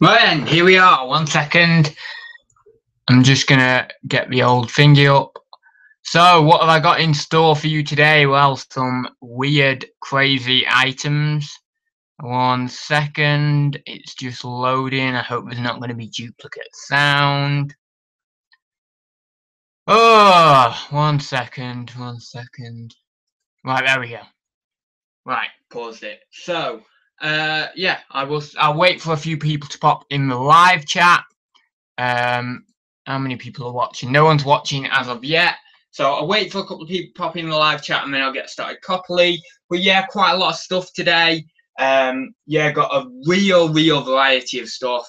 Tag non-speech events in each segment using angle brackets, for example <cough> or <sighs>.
Right then, here we are. One second. I'm just gonna get the old thingy up. So, what have I got in store for you today? Well, some weird, crazy items. One second, it's just loading. I hope there's not going to be duplicate sound. Oh, one second, one second. Right, there we go. Right, paused it. So, uh, yeah, I will. I'll wait for a few people to pop in the live chat. Um, how many people are watching? No one's watching as of yet. So I'll wait for a couple of people pop in the live chat and then I'll get started properly. But yeah, quite a lot of stuff today. Um, yeah, got a real, real variety of stuff.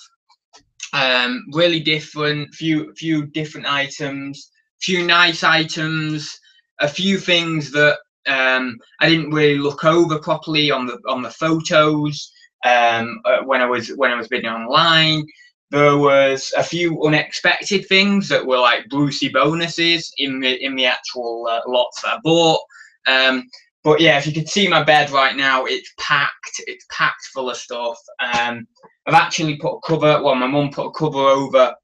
Um, really different, few, few different items, few nice items, a few things that um, I didn't really look over properly on the on the photos um, uh, when I was when I was bidding online. There was a few unexpected things that were like Brucey bonuses in the in the actual uh, lots that I bought. Um, but yeah, if you could see my bed right now, it's packed. It's packed full of stuff. Um, I've actually put a cover. Well, my mum put a cover over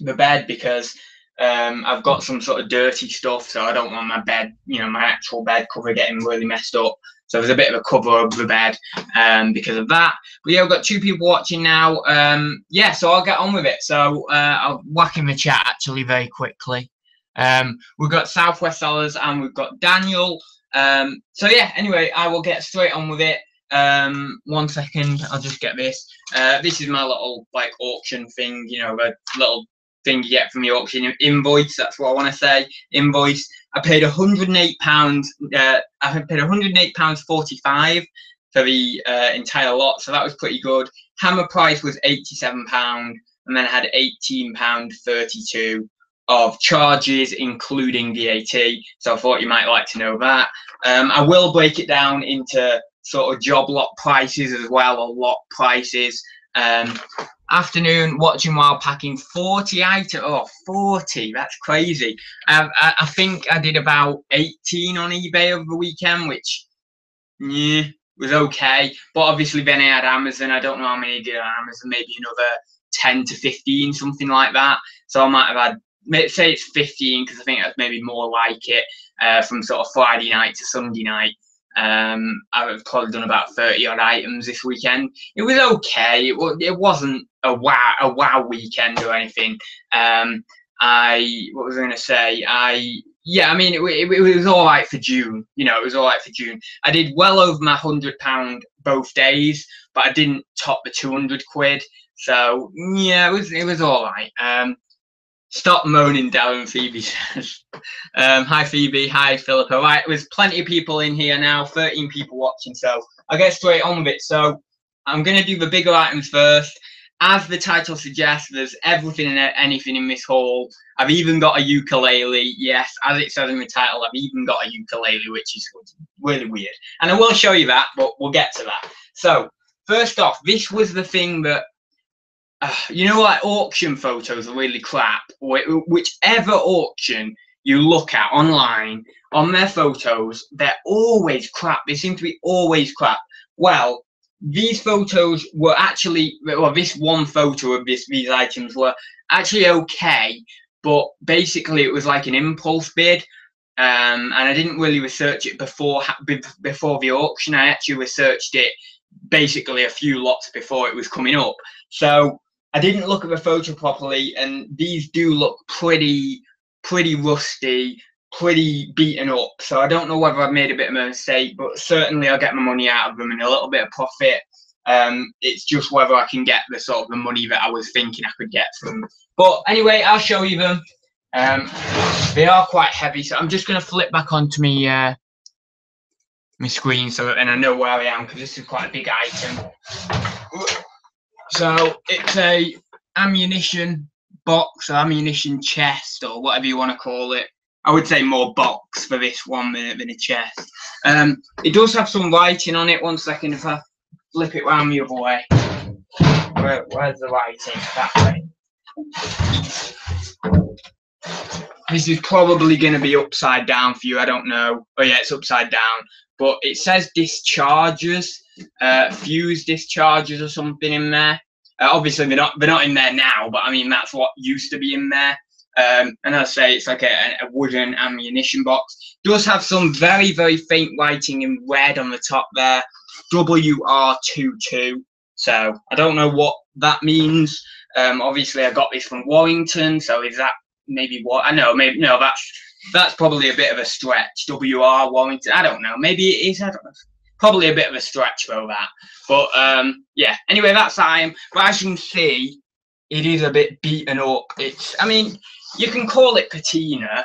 the bed because um, I've got some sort of dirty stuff, so I don't want my bed, you know, my actual bed cover getting really messed up. So there's a bit of a cover over the bed um, because of that. But yeah, we've got two people watching now. Um, yeah, so I'll get on with it. So uh, I'll whack in the chat actually very quickly. Um, we've got Southwest Sellers and we've got Daniel. Um, so yeah, anyway, I will get straight on with it. Um, one second, I'll just get this. Uh, this is my little like auction thing, you know, a little thing you get from the auction invoice. That's what I want to say. Invoice. I paid 108 pounds. Uh, I paid 108 pounds 45 for the uh, entire lot, so that was pretty good. Hammer price was 87 pound, and then I had 18 pound 32 of charges, including VAT. So I thought you might like to know that. Um, I will break it down into sort of job lot prices as well, or lot prices. Um, afternoon watching while packing 40 items. Oh, 40. That's crazy. I, I, I, think I did about 18 on eBay over the weekend, which yeah, was okay. But obviously, then I had Amazon. I don't know how many I did on Amazon, maybe another 10 to 15, something like that. So I might have had, say it's 15, because I think that's maybe more like it uh, from sort of Friday night to Sunday night. Um, I've probably done about 30 odd items this weekend. It was okay. It, it wasn't a wow a wow weekend or anything. Um, I what was I going to say? I yeah, I mean it, it, it, was all right for June. You know, it was all right for June. I did well over my hundred pound both days, but I didn't top the two hundred quid. So yeah, it was it was all right. Um, Stop moaning, Darren, Phoebe says. <laughs> Um, hi, Phoebe. Hi, Philippa. Right, there's plenty of people in here now, 13 people watching, so I'll get straight on with it. So I'm going to do the bigger items first. As the title suggests, there's everything and anything in this haul. I've even got a ukulele. Yes, as it says in the title, I've even got a ukulele, which is really weird. And I will show you that, but we'll get to that. So, first off, this was the thing that uh, <sighs> you know, like auction photos are really crap. Whichever auction you look at online on their photos, they're always crap. They seem to be always crap. Well, these photos were actually, well, this one photo of this these items were actually okay, but basically it was like an impulse bid. Um, and I didn't really research it before before the auction. I actually researched it basically a few lots before it was coming up. So I didn't look at the photo properly, and these do look pretty, pretty rusty, pretty beaten up. So I don't know whether I've made a bit of a mistake, but certainly I'll get my money out of them and a little bit of profit. Um, it's just whether I can get the sort of the money that I was thinking I could get from. But anyway, I'll show you them. Um, they are quite heavy, so I'm just going to flip back onto me uh, my screen so and I know where I am because this is quite a big item. So it's a ammunition box or ammunition chest or whatever you want to call it. I would say more box for this one than, than a chest. Um, it does have some writing on it. One second, if I flip it round the other way. Where, where's the writing? That way. This is probably going to be upside down for you. I don't know. Oh yeah, it's upside down. But it says discharges, uh, fuse discharges or something in there. Uh, obviously, they're not they're not in there now, but I mean that's what used to be in there. Um, and I say it's like a, a, wooden ammunition box. Does have some very very faint writing in red on the top there. WR22. So I don't know what that means. Um, obviously, I got this from Warrington. So is that maybe what I know? Maybe no. That's that's probably a bit of a stretch. WR Warrington. I don't know. Maybe it is. I don't know. Probably a bit of a stretch though that. But um, yeah. Anyway, that's I'm. But as you can see, it is a bit beaten up. It's. I mean, you can call it patina,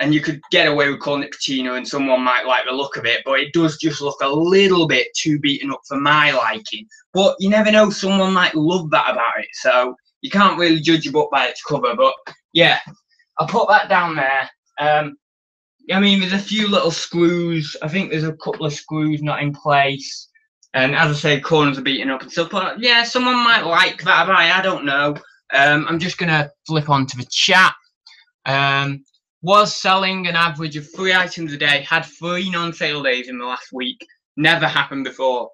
and you could get away with calling it patina, and someone might like the look of it. But it does just look a little bit too beaten up for my liking. But you never know. Someone might love that about it. So you can't really judge a book by its cover. But yeah, I'll put that down there. Um, I mean, there's a few little screws. I think there's a couple of screws not in place. And as I say, corners are beaten up and stuff. But yeah, someone might like that about I don't know. Um, I'm just going to flip on to the chat. Um, was selling an average of three items a day, had three non-sale days in the last week. Never happened before.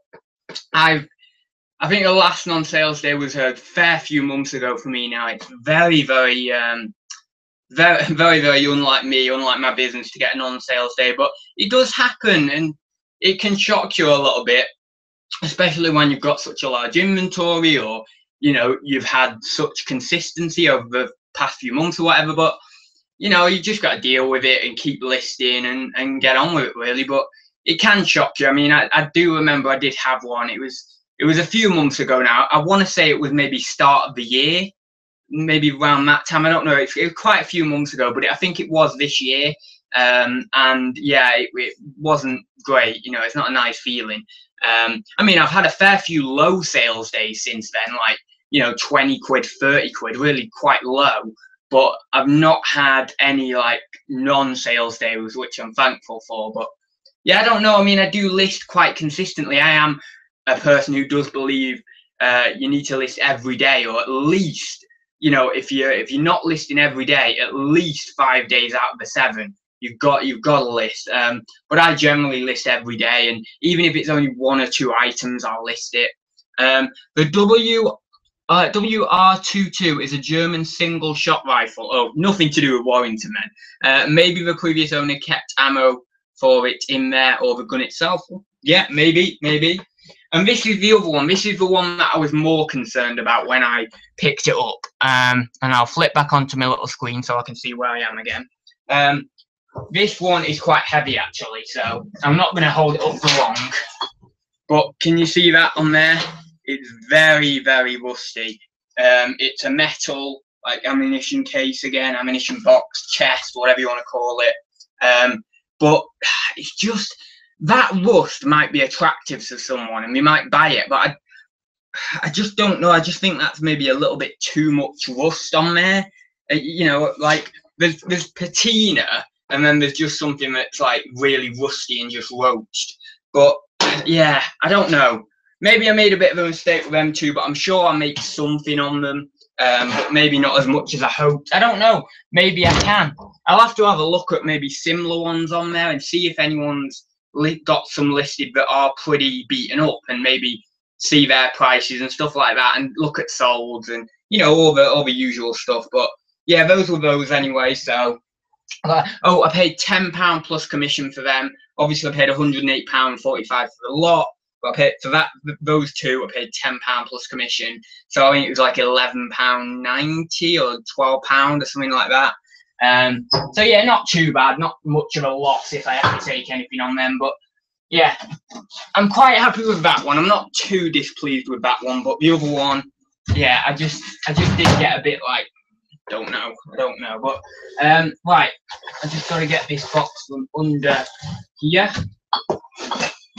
I've I think the last non-sales day was a fair few months ago for me now. It's very, very um, very, <laughs> very, very unlike me, unlike my business to get an on sales day, but it does happen and it can shock you a little bit, especially when you've got such a large inventory or you know you've had such consistency over the past few months or whatever. But you know you just got to deal with it and keep listing and and get on with it really. But it can shock you. I mean, I, I do remember I did have one. It was it was a few months ago now. I want to say it was maybe start of the year maybe around that time. I don't know. It, it was quite a few months ago, but it, I think it was this year. Um, and yeah, it, it, wasn't great. You know, it's not a nice feeling. Um, I mean, I've had a fair few low sales days since then, like you know, twenty quid, thirty quid, really quite low. But I've not had any like non-sales days, which I'm thankful for. But yeah, I don't know. I mean, I do list quite consistently. I am a person who does believe uh, you need to list every day, or at least you know, if you're if you're not listing every day, at least five days out of the seven, you've got you've got to list. Um, but I generally list every day, and even if it's only one or two items, I'll list it. Um, the W uh, WR22 is a German single shot rifle. Oh, nothing to do with Warrington then. Uh, maybe the previous owner kept ammo for it in there or the gun itself. Yeah, maybe, maybe. And this is the other one. This is the one that I was more concerned about when I picked it up. Um, and I'll flip back onto my little screen so I can see where I am again. Um, this one is quite heavy actually, so I'm not going to hold it up for long. But can you see that on there? It's very, very rusty. Um, it's a metal like ammunition case again, ammunition box, chest, whatever you want to call it. Um, but <sighs> it's just that rust might be attractive to someone and they might buy it, but I, I just don't know. I just think that's maybe a little bit too much rust on there. Uh, you know, like there's there's patina and then there's just something that's like really rusty and just roached. But yeah, I don't know. Maybe I made a bit of a mistake with them too, but I'm sure I make something on them. Um, but maybe not as much as I hoped. I don't know. Maybe I can. I'll have to have a look at maybe similar ones on there and see if anyone's got some listed that are pretty beaten up and maybe see their prices and stuff like that and look at solds and you know all the all the usual stuff. But yeah those were those anyway. So uh, oh i paid 10 pound plus commission for them. Obviously i paid 108 pound 45 for the lot but i paid for that those two i paid 10 pound plus commission. So i think it was like 11 pound 90 or 12 pound or something like that um, so yeah, not too bad, not much of a loss if I have to take anything on them. But yeah, I'm quite happy with that one. I'm not too displeased with that one, but the other one, yeah, I just I just did get a bit like don't know, I don't know. But um, right, I just got to get this box from under here.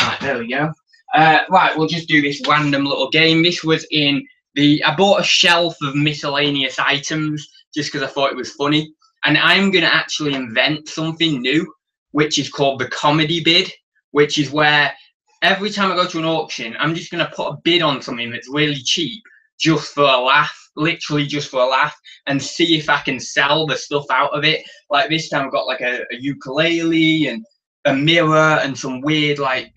Right, there we go. Uh, right, we'll just do this random little game. This was in the I bought a shelf of miscellaneous items just because I thought it was funny and I'm going to actually invent something new, which is called the comedy bid, which is where every time I go to an auction, I'm just going to put a bid on something that's really cheap just for a laugh, literally just for a laugh, and see if I can sell the stuff out of it. Like this time, I've got like a, a ukulele and a mirror and some weird like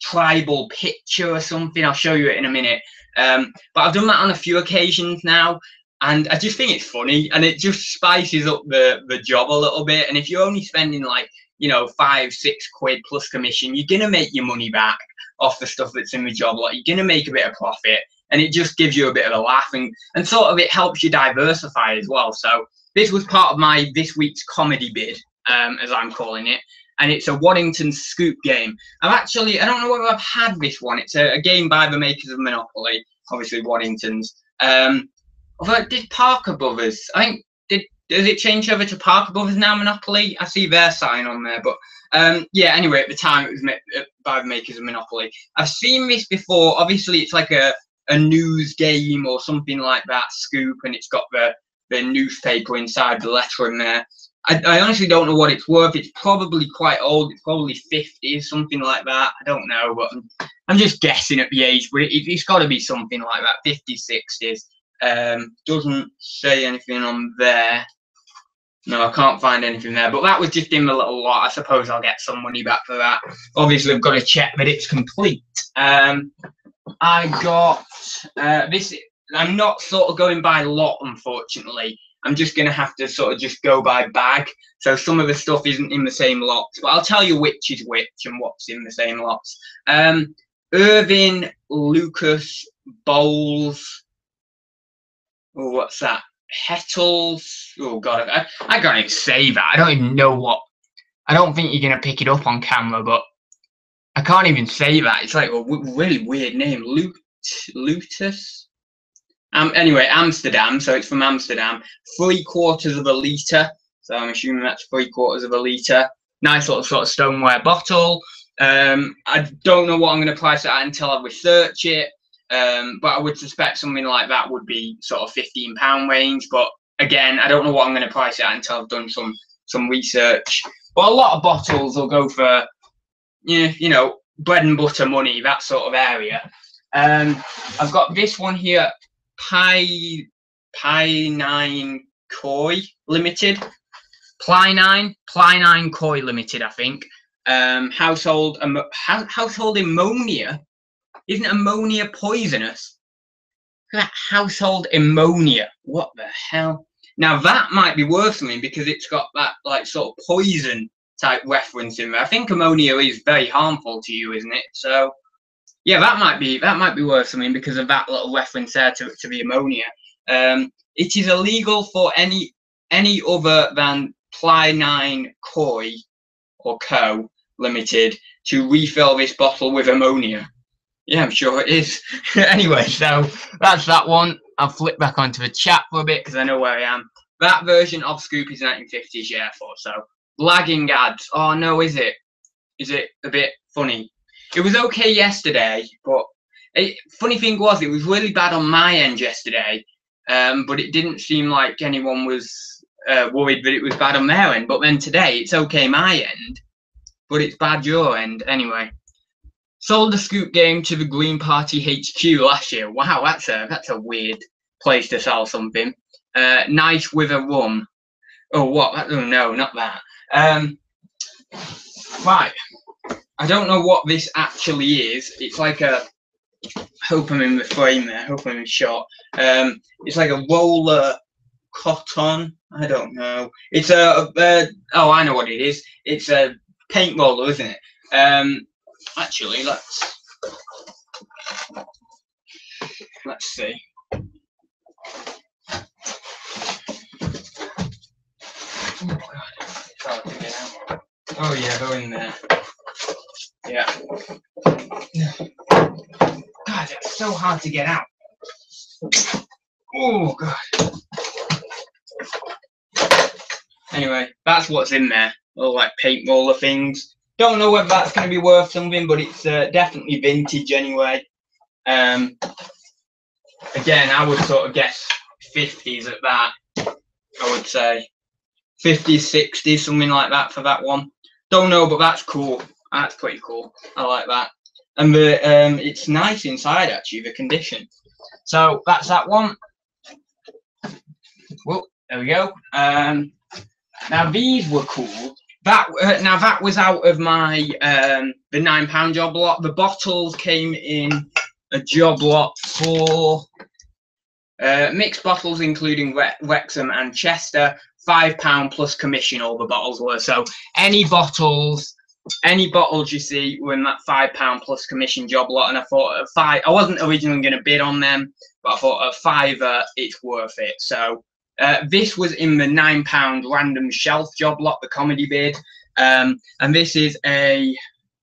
tribal picture or something. I'll show you it in a minute. Um, but I've done that on a few occasions now, and I just think it's funny, and it just spices up the the job a little bit. And if you're only spending like you know five, six quid plus commission, you're gonna make your money back off the stuff that's in the job. Like you're gonna make a bit of profit, and it just gives you a bit of a laugh, and and sort of it helps you diversify as well. So this was part of my this week's comedy bid, um, as I'm calling it and it's a Waddington Scoop game. I've actually, I don't know whether I've had this one. It's a, a game by the makers of Monopoly, obviously Waddington's. Um, although did Parker Brothers, I think, did does it change over to Parker Brothers now, Monopoly? I see their sign on there, but um, yeah, anyway, at the time it was uh, by the makers of Monopoly. I've seen this before. Obviously, it's like a, a news game or something like that, Scoop, and it's got the, the newspaper inside the letter in there. I, I, honestly don't know what it's worth. It's probably quite old. It's probably 50, something like that. I don't know, but I'm, I'm just guessing at the age. But it, has got to be something like that, 50s, 60s. Um, doesn't say anything on there. No, I can't find anything there. But that was just in the little lot. I suppose I'll get some money back for that. Obviously, I've got to check that it's complete. Um, I got uh, this. I'm not sort of going by lot, unfortunately. I'm just going to have to sort of just go by bag. So some of the stuff isn't in the same lots, but I'll tell you which is which and what's in the same lots. Um, Erven, Lucas, Bols. Oh, what's that? Hettles. Oh God, I, I can't even say that. I don't even know what. I don't think you're gonna pick it up on camera, but I can't even say that. It's like a really weird name, Lut Lutus. Um, anyway, Amsterdam, so it's from Amsterdam. Three quarters of a litre, so I'm assuming that's three quarters of a litre. Nice little sort of stoneware bottle. Um, I don't know what I'm going to price it at until I research it, um, but I would suspect something like that would be sort of £15 range. But again, I don't know what I'm going to price it at until I've done some some research. But a lot of bottles will go for, you know, you know bread and butter money, that sort of area. Um, I've got this one here, Pi Pi Nine Koi Limited, Ply Nine Ply Nine Koi Limited, I think. Um, household um, household ammonia. Isn't ammonia poisonous? That household ammonia. What the hell? Now that might be worth something because it's got that like sort of poison type reference in there. I think ammonia is very harmful to you, isn't it? So yeah, that might be that might be worth something because of that little reference there to, to the ammonia. Um, it is illegal for any any other than Ply Nine Koi or Co. Limited to refill this bottle with ammonia. Yeah, I'm sure it is. <laughs> anyway, so that's that one. I'll flip back onto the chat for a bit because I know where I am. That version of Scoop is 1950s Air Force. So lagging ads. Oh no, is it? Is it a bit funny? It was okay yesterday, but it, funny thing was, it was really bad on my end yesterday. Um, but it didn't seem like anyone was uh, worried that it was bad on their end. But then today, it's okay my end, but it's bad your end anyway. Sold the scoop game to the Green Party HQ last year. Wow, that's a that's a weird place to sell something. Uh, nice with a rum. Oh, what? Oh no, not that. Um, right. I don't know what this actually is. It's like a. Hope I'm in the frame there. Hope I'm in shot. Um, it's like a roller cotton. I don't know. It's a, a, oh, I know what it is. It's a paint roller, isn't it? Um, actually, let's let's see. Oh god, Oh yeah, go in there. Yeah. God, it's so hard to get out. Oh, God. Anyway, that's what's in there. All like paint roller things. Don't know whether that's going to be worth something, but it's uh, definitely vintage anyway. Um, again, I would sort of guess 50s at that. I would say 50s, 60s, something like that for that one. Don't know, but that's cool. That's pretty cool. I like that. And the um, it's nice inside actually, the condition. So that's that one. Well, there we go. Um, now these were cool. That uh, now that was out of my um, the nine pound job lot. The bottles came in a job lot for uh, mixed bottles, including Re- Wrexham and Chester. Five pound plus commission. All the bottles were so any bottles. Any bottles you see were in that five pound plus commission job lot, and I thought at five. I wasn't originally going to bid on them, but I thought five, uh, it's worth it. So uh, this was in the nine pound random shelf job lot, the comedy bid, um, and this is a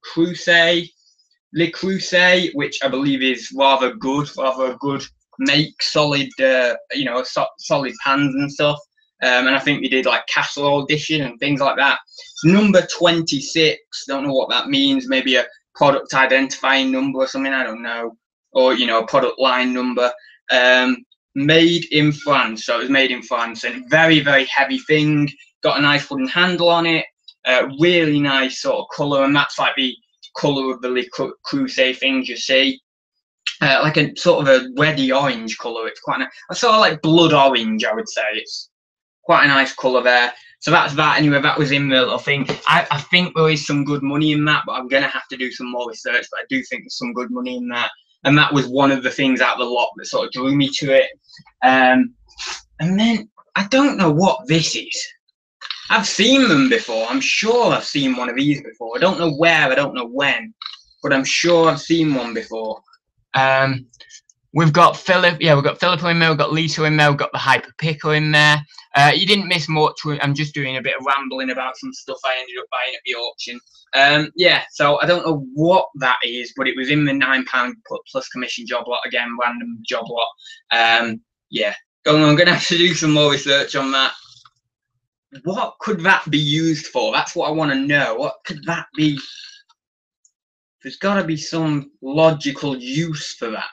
Crusade, Le Creuset, which I believe is rather good, rather good make, solid, uh, you know, so, solid pans and stuff. Um, and I think they did like casserole dishes and things like that. Number 26, don't know what that means. Maybe a product identifying number or something, I don't know. Or, you know, a product line number. Um, made in France. So it was made in France and very, very heavy thing. Got a nice wooden handle on it. Uh, really nice sort of colour. And that's like the colour of the Le Creuset things you see. Uh, like a sort of a reddy orange colour. It's quite a sort of like blood orange, I would say. It's quite a nice colour there. So that's that. Anyway, that was in the little thing. I, I think there is some good money in that, but I'm going to have to do some more research. But I do think there's some good money in that. And that was one of the things out of the lot that sort of drew me to it. Um, and then I don't know what this is. I've seen them before. I'm sure I've seen one of these before. I don't know where, I don't know when, but I'm sure I've seen one before. Um, We've got Philip, yeah, we've got Philip in there, we've got Lisa in there, we've got the Hyper Picker in there. Uh, you didn't miss much. I'm just doing a bit of rambling about some stuff I ended up buying at the auction. Um, yeah, so I don't know what that is, but it was in the nine pound plus commission job lot again, random job lot. Um, yeah, I'm gonna have to do some more research on that. What could that be used for? That's what I want to know. What could that be? There's got to be some logical use for that.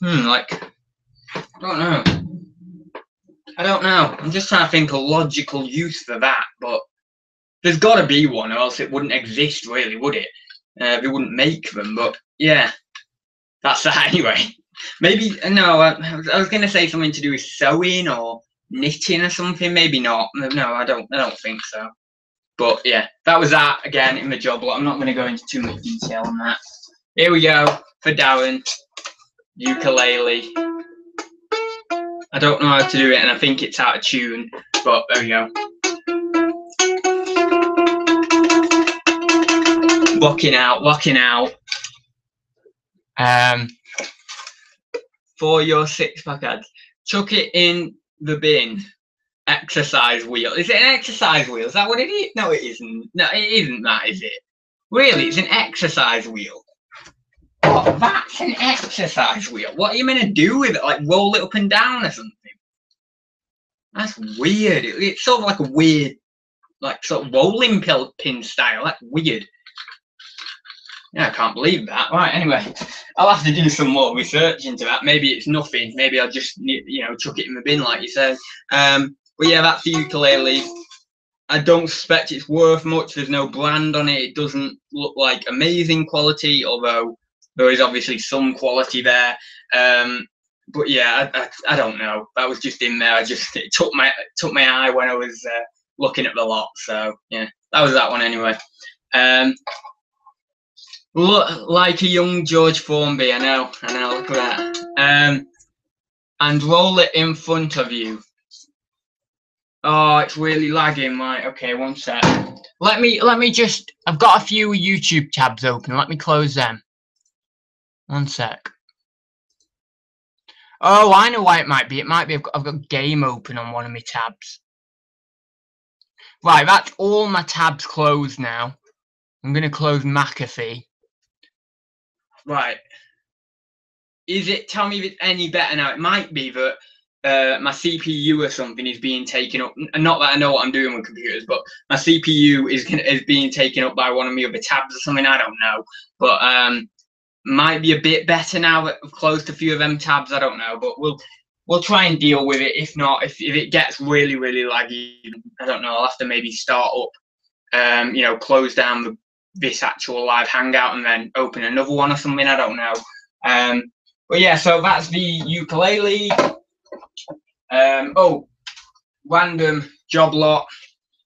Hmm, like, I don't know. I don't know. I'm just trying to think a logical use for that, but there's got to be one, or else it wouldn't exist, really, would it? Uh, they wouldn't make them, but yeah, that's that <laughs> anyway. Maybe no. I, I was going to say something to do with sewing or knitting or something. Maybe not. No, I don't. I don't think so. But yeah, that was that again in the job lot. I'm not going to go into too much detail on that. Here we go for Darren ukulele. I don't know how to do it, and I think it's out of tune, but there we go. Locking out, locking out. Um, for your six pack ads, chuck it in the bin. Exercise wheel. Is it an exercise wheel? Is that what it is? No, it isn't. No, it isn't that, is it? Really, it's an exercise wheel. Oh, that's an exercise wheel. What are you meant to do with it? Like roll it up and down or something? That's weird. It, it's sort of like a weird, like sort of rolling pill pin style. That's weird. Yeah, I can't believe that. Right, anyway, I'll have to do some more research into that. Maybe it's nothing. Maybe I'll just, you know, chuck it in the bin like you said. Um, but yeah, that's the ukulele. I don't suspect it's worth much. There's no brand on it. It doesn't look like amazing quality, although there is obviously some quality there. Um, but yeah, I, I, I, don't know. That was just in there. I just it took my took my eye when I was uh, looking at the lot. So yeah, that was that one anyway. Um, look like a young George Formby. I know. I know. Look at that. Um, and roll it in front of you. Oh, it's really lagging. Right. Okay. One sec. Let me let me just. I've got a few YouTube tabs open. Let me close them. One sec. Oh, I know why it might be. It might be I've got, I've got game open on one of my tabs. Right, that's all my tabs closed now. I'm going to close McAfee. Right. Is it, tell me if it's any better now. It might be that uh, my CPU or something is being taken up. Not that I know what I'm doing with computers, but my CPU is is being taken up by one of my other tabs or something. I don't know. But um, might be a bit better now that we've closed a few of them tabs. I don't know, but we'll we'll try and deal with it. If not, if, if it gets really really laggy, I don't know. I'll have to maybe start up, um, you know, close down the, this actual live hangout and then open another one or something. I don't know. Um, but yeah, so that's the ukulele. Um, oh, random job lot.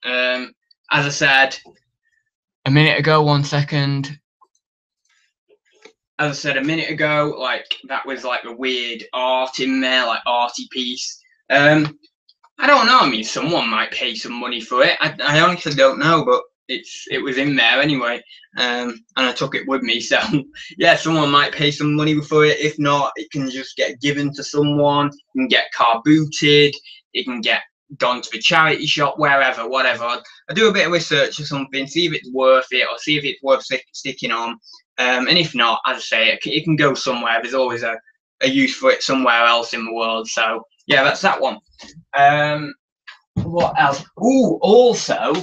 Um, as I said a minute ago, one second. As I said a minute ago, like that was like a weird art in there, like arty piece. Um, I don't know. I mean, someone might pay some money for it. I, I honestly don't know, but it's it was in there anyway, um, and I took it with me. <laughs> So yeah, someone might pay some money for it. If not, it can just get given to someone. It can get car booted. It can get gone to the charity shop, wherever, whatever. I do a bit of research or something, see if it's worth it, or see if it's worth sticking on. Um, and if not, as I say, it, it can go somewhere. There's always a, a use for it somewhere else in the world. So yeah, that's that one. Um, what else? Oh, also,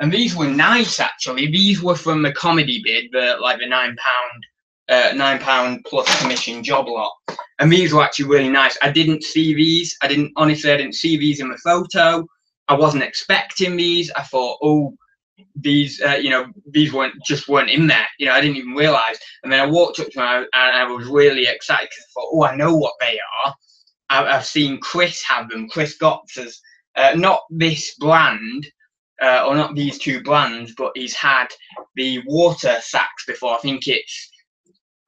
and these were nice actually. These were from the comedy bid, the like the nine pound, uh, nine pound plus commission job lot, and these were actually really nice. I didn't see these. I didn't honestly. I didn't see these in the photo. I wasn't expecting these. I thought, oh, these, uh, you know, these weren't just weren't in there. You know, I didn't even realize. And then I walked up to them and I was really excited because I thought, oh, I know what they are. I've seen Chris have them. Chris Gotts uh, not this brand, uh, or not these two brands, but he's had the water sacks before. I think it's,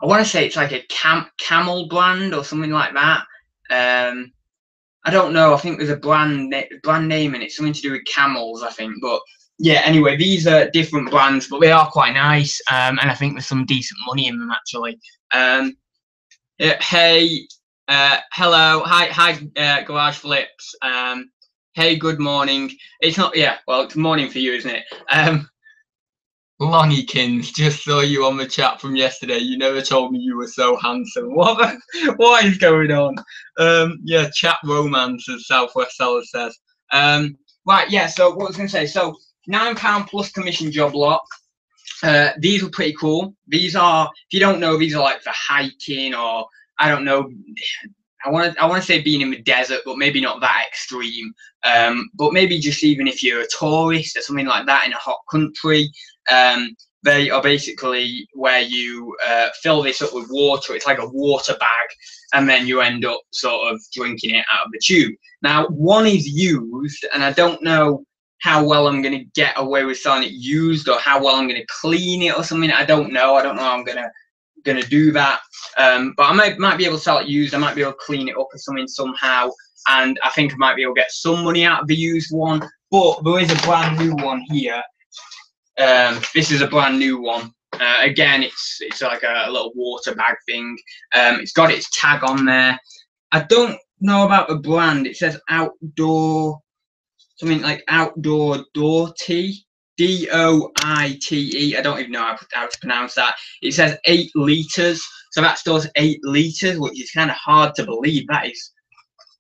I want to say it's like a cam- camel brand or something like that. Um, I don't know. I think there's a brand brand name and it's something to do with camels. I think, but yeah. Anyway, these are different brands, but they are quite nice, um, and I think there's some decent money in them actually. Um, uh, hey, uh, hello, hi, hi, uh, Garage Flips. Um, hey, good morning. It's not, yeah, well, it's morning for you, isn't it? Um, Longykins, just saw you on the chat from yesterday. You never told me you were so handsome. <laughs> What, the, what is going on? Um, yeah, chat romance, as Southwest Seller says. Um, right, yeah. So what I was going to say. So nine pound plus commission job lot. Uh, these were pretty cool. These are, if you don't know, these are like for hiking or I don't know. I want to I want to say being in the desert, but maybe not that extreme. Um, but maybe just even if you're a tourist or something like that in a hot country, um, they are basically where you uh, fill this up with water. It's like a water bag, and then you end up sort of drinking it out of the tube. Now, one is used, and I don't know how well I'm going to get away with selling it used or how well I'm going to clean it or something. I don't know. I don't know how I'm going to going to do that. Um, but I might, might be able to sell it used. I might be able to clean it up or something somehow. And I think I might be able to get some money out of the used one. But there is a brand new one here. Um, this is a brand new one. Uh, again, it's it's like a, a, little water bag thing. Um, it's got its tag on there. I don't know about the brand. It says outdoor, something like outdoor door tea. D O I T E. I don't even know how, to pronounce that. It says eight liters, so that stores eight liters, which is kind of hard to believe. That is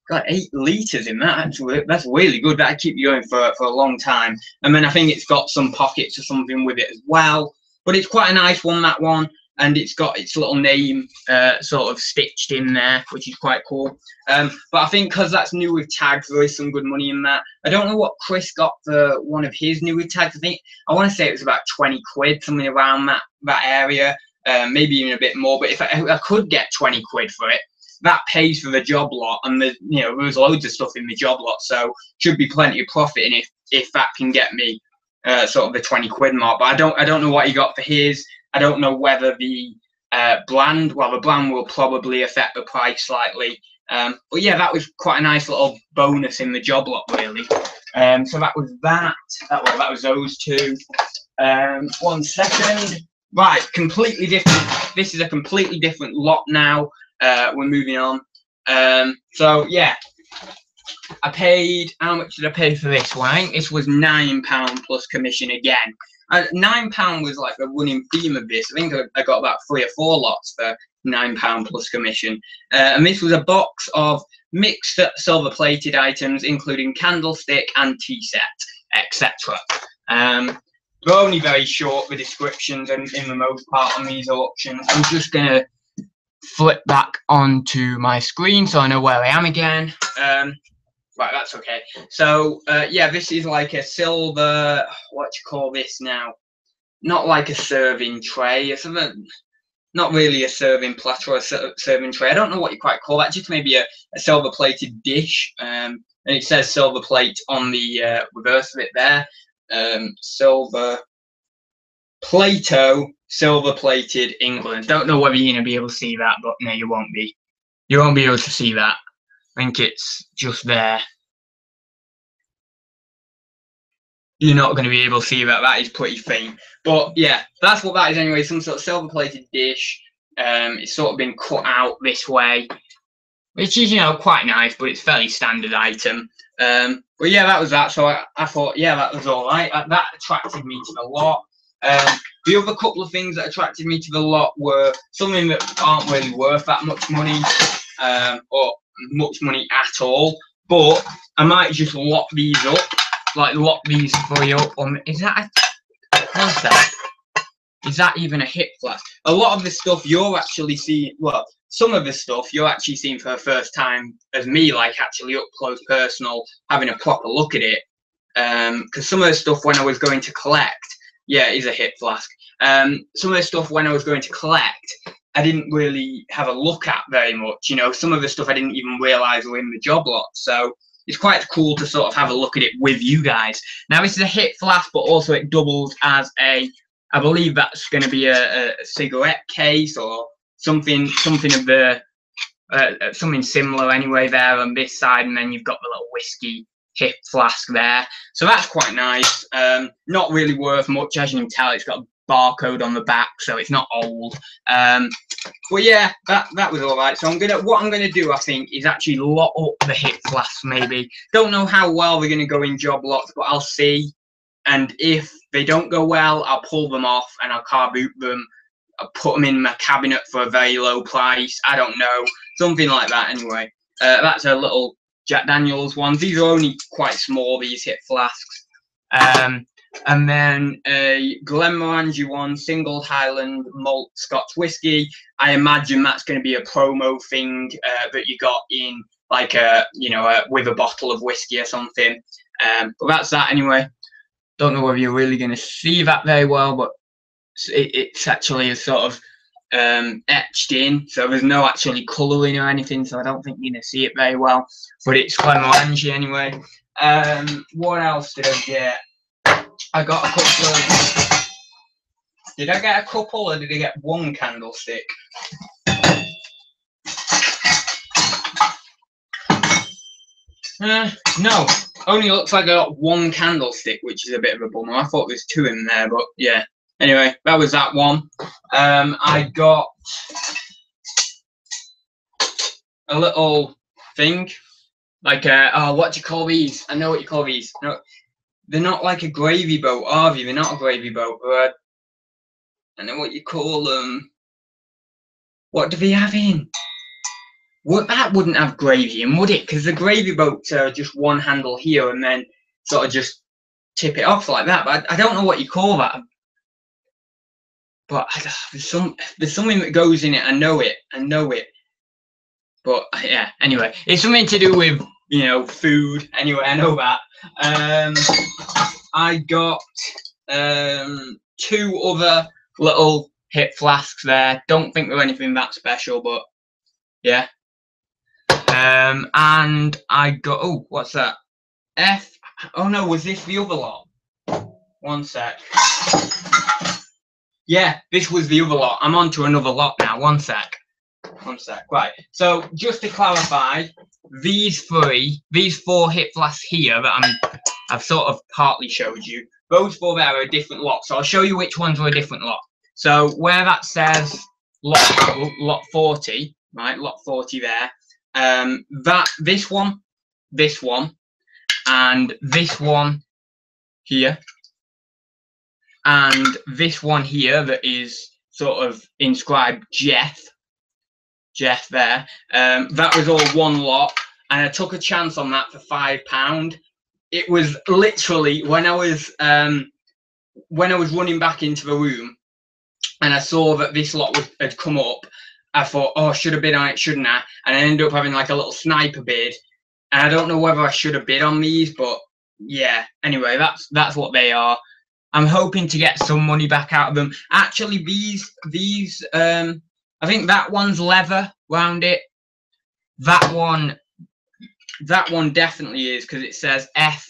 got eight liters in that. That's really good. That'd keep you going for for a long time. And then I think it's got some pockets or something with it as well. But it's quite a nice one. That one and it's got its little name uh, sort of stitched in there, which is quite cool. Um, but I think because that's new with tags, there is some good money in that. I don't know what Chris got for one of his new with tags. I think I want to say it was about 20 quid, something around that that area, uh, maybe even a bit more. But if I, I could get 20 quid for it, that pays for the job lot, and the you know there's loads of stuff in the job lot, so should be plenty of profit. If if that can get me uh, sort of the 20 quid mark, but I don't I don't know what he got for his. I don't know whether the uh, brand, well, the brand will probably affect the price slightly. Um, but yeah, that was quite a nice little bonus in the job lot, really. Um, so that was that. That was, that was those two. Um, one second. Right, completely different. This is a completely different lot now. Uh, we're moving on. Um, so yeah, I paid. How much did I pay for this one? This was nine pound plus commission again. Uh, nine pound was like the running theme of this. I think I, got about three or four lots for nine pound plus commission. Uh, and this was a box of mixed silver plated items, including candlestick and tea set, etc. Um, they're only very short, the descriptions, and in the most part on these auctions. I'm just gonna flip back onto my screen so I know where I am again. Um, Right, that's okay. So, uh, yeah, this is like a silver, what do you call this now? Not like a serving tray. or something. not really a serving platter or a serving tray. I don't know what you quite call that. Just maybe a, a silver plated dish. Um, and it says silver plate on the uh, reverse of it there. Um, silver Plato, silver plated England. Don't know whether you're going to be able to see that, but no, you won't be. You won't be able to see that. Think it's just there. You're not going to be able to see that. That is pretty faint. But yeah, that's what that is anyway. Some sort of silver plated dish. Um, it's sort of been cut out this way, which is, you know, quite nice, but it's fairly standard item. Um, but yeah, that was that. So I, I thought, yeah, that was all right. That, that attracted me to the lot. Um, the other couple of things that attracted me to the lot were something that aren't really worth that much money um, or much money at all. But I might just lock these up, like lock these three up. On is that a? Is that even a hip flask? A lot of the stuff you're actually seeing. Well, some of the stuff you're actually seeing for the first time as me, like actually up close, personal, having a proper look at it. Um, because um, some of the stuff when I was going to collect, yeah, is a hip flask. Um, some of the stuff when I was going to collect, I didn't really have a look at very much. You know, some of the stuff I didn't even realize were in the job lot. So it's quite cool to sort of have a look at it with you guys. Now this is a hip flask, but also it doubles as a, I believe that's going to be a, a, cigarette case or something, something of the, uh, uh, something similar anyway there on this side, and then you've got the little whiskey hip flask there. So that's quite nice. Um, not really worth much, as you can tell. It's got a barcode on the back, so it's not old. Um, but yeah, that that was all right. So I'm gonna what I'm gonna do, I think, is actually lot up the hip flasks. Maybe don't know how well they're gonna go in job lots, but I'll see. And if they don't go well, I'll pull them off and I'll car boot them. I'll put them in my cabinet for a very low price. I don't know, something like that. Anyway, uh, that's a little Jack Daniels ones. These are only quite small, these hip flasks. Um, and then a Glenmorangie one, single Highland malt Scotch whiskey. I imagine that's going to be a promo thing uh, that you got in like a, you know, a, with a bottle of whiskey or something. Um, but that's that anyway. Don't know whether you're really going to see that very well, but it, it's actually a sort of um, etched in, so there's no actually colouring or anything, so I don't think you're going to see it very well. But it's Glenmorangie anyway. Um, what else did I get? I got a couple of... Did I get a couple or did I get one candlestick? Uh, no, only looks like I got one candlestick, which is a bit of a bummer. I thought there's two in there, but yeah anyway, that was that one. Um, I got a little thing, like a, oh, what do you call these? I know what you call these. No, they're not like a gravy boat, are they? They're not a gravy boat, but I know what you call them. What do they have in? What that wouldn't have gravy in, would it? Because the gravy boats are just one handle here and then sort of just tip it off like that. But I, I don't know what you call that but uh, there's some there's something that goes in it. I know it. I know it. But yeah. Anyway, it's something to do with you know food. Anyway, I know that. Um, I got um two other little hip flasks there. Don't think they're anything that special, but yeah. Um, and I got oh, what's that? F. Oh no, was this the other lot? One sec. Yeah, this was the other lot. I'm on to another lot now. One sec. One sec. Right. So just to clarify, these three, these four hip flasks here that I'm, I've sort of partly showed you, those four there are a different lot. So I'll show you which ones are a different lot. So where that says lot, lot 40, right, lot 40 there, um, that, this one, this one, and this one here, and this one here that is sort of inscribed Jeff, Jeff there, um, that was all one lot, and I took a chance on that for five pound. It was literally when I was um, when I was running back into the room, and I saw that this lot was, had come up. I thought, oh, I should have bid on it, shouldn't I? And I ended up having like a little sniper bid, and I don't know whether I should have bid on these, but yeah. Anyway, that's that's what they are. I'm hoping to get some money back out of them. Actually, these these um, I think that one's leather round it. That one, that one definitely is because it says F.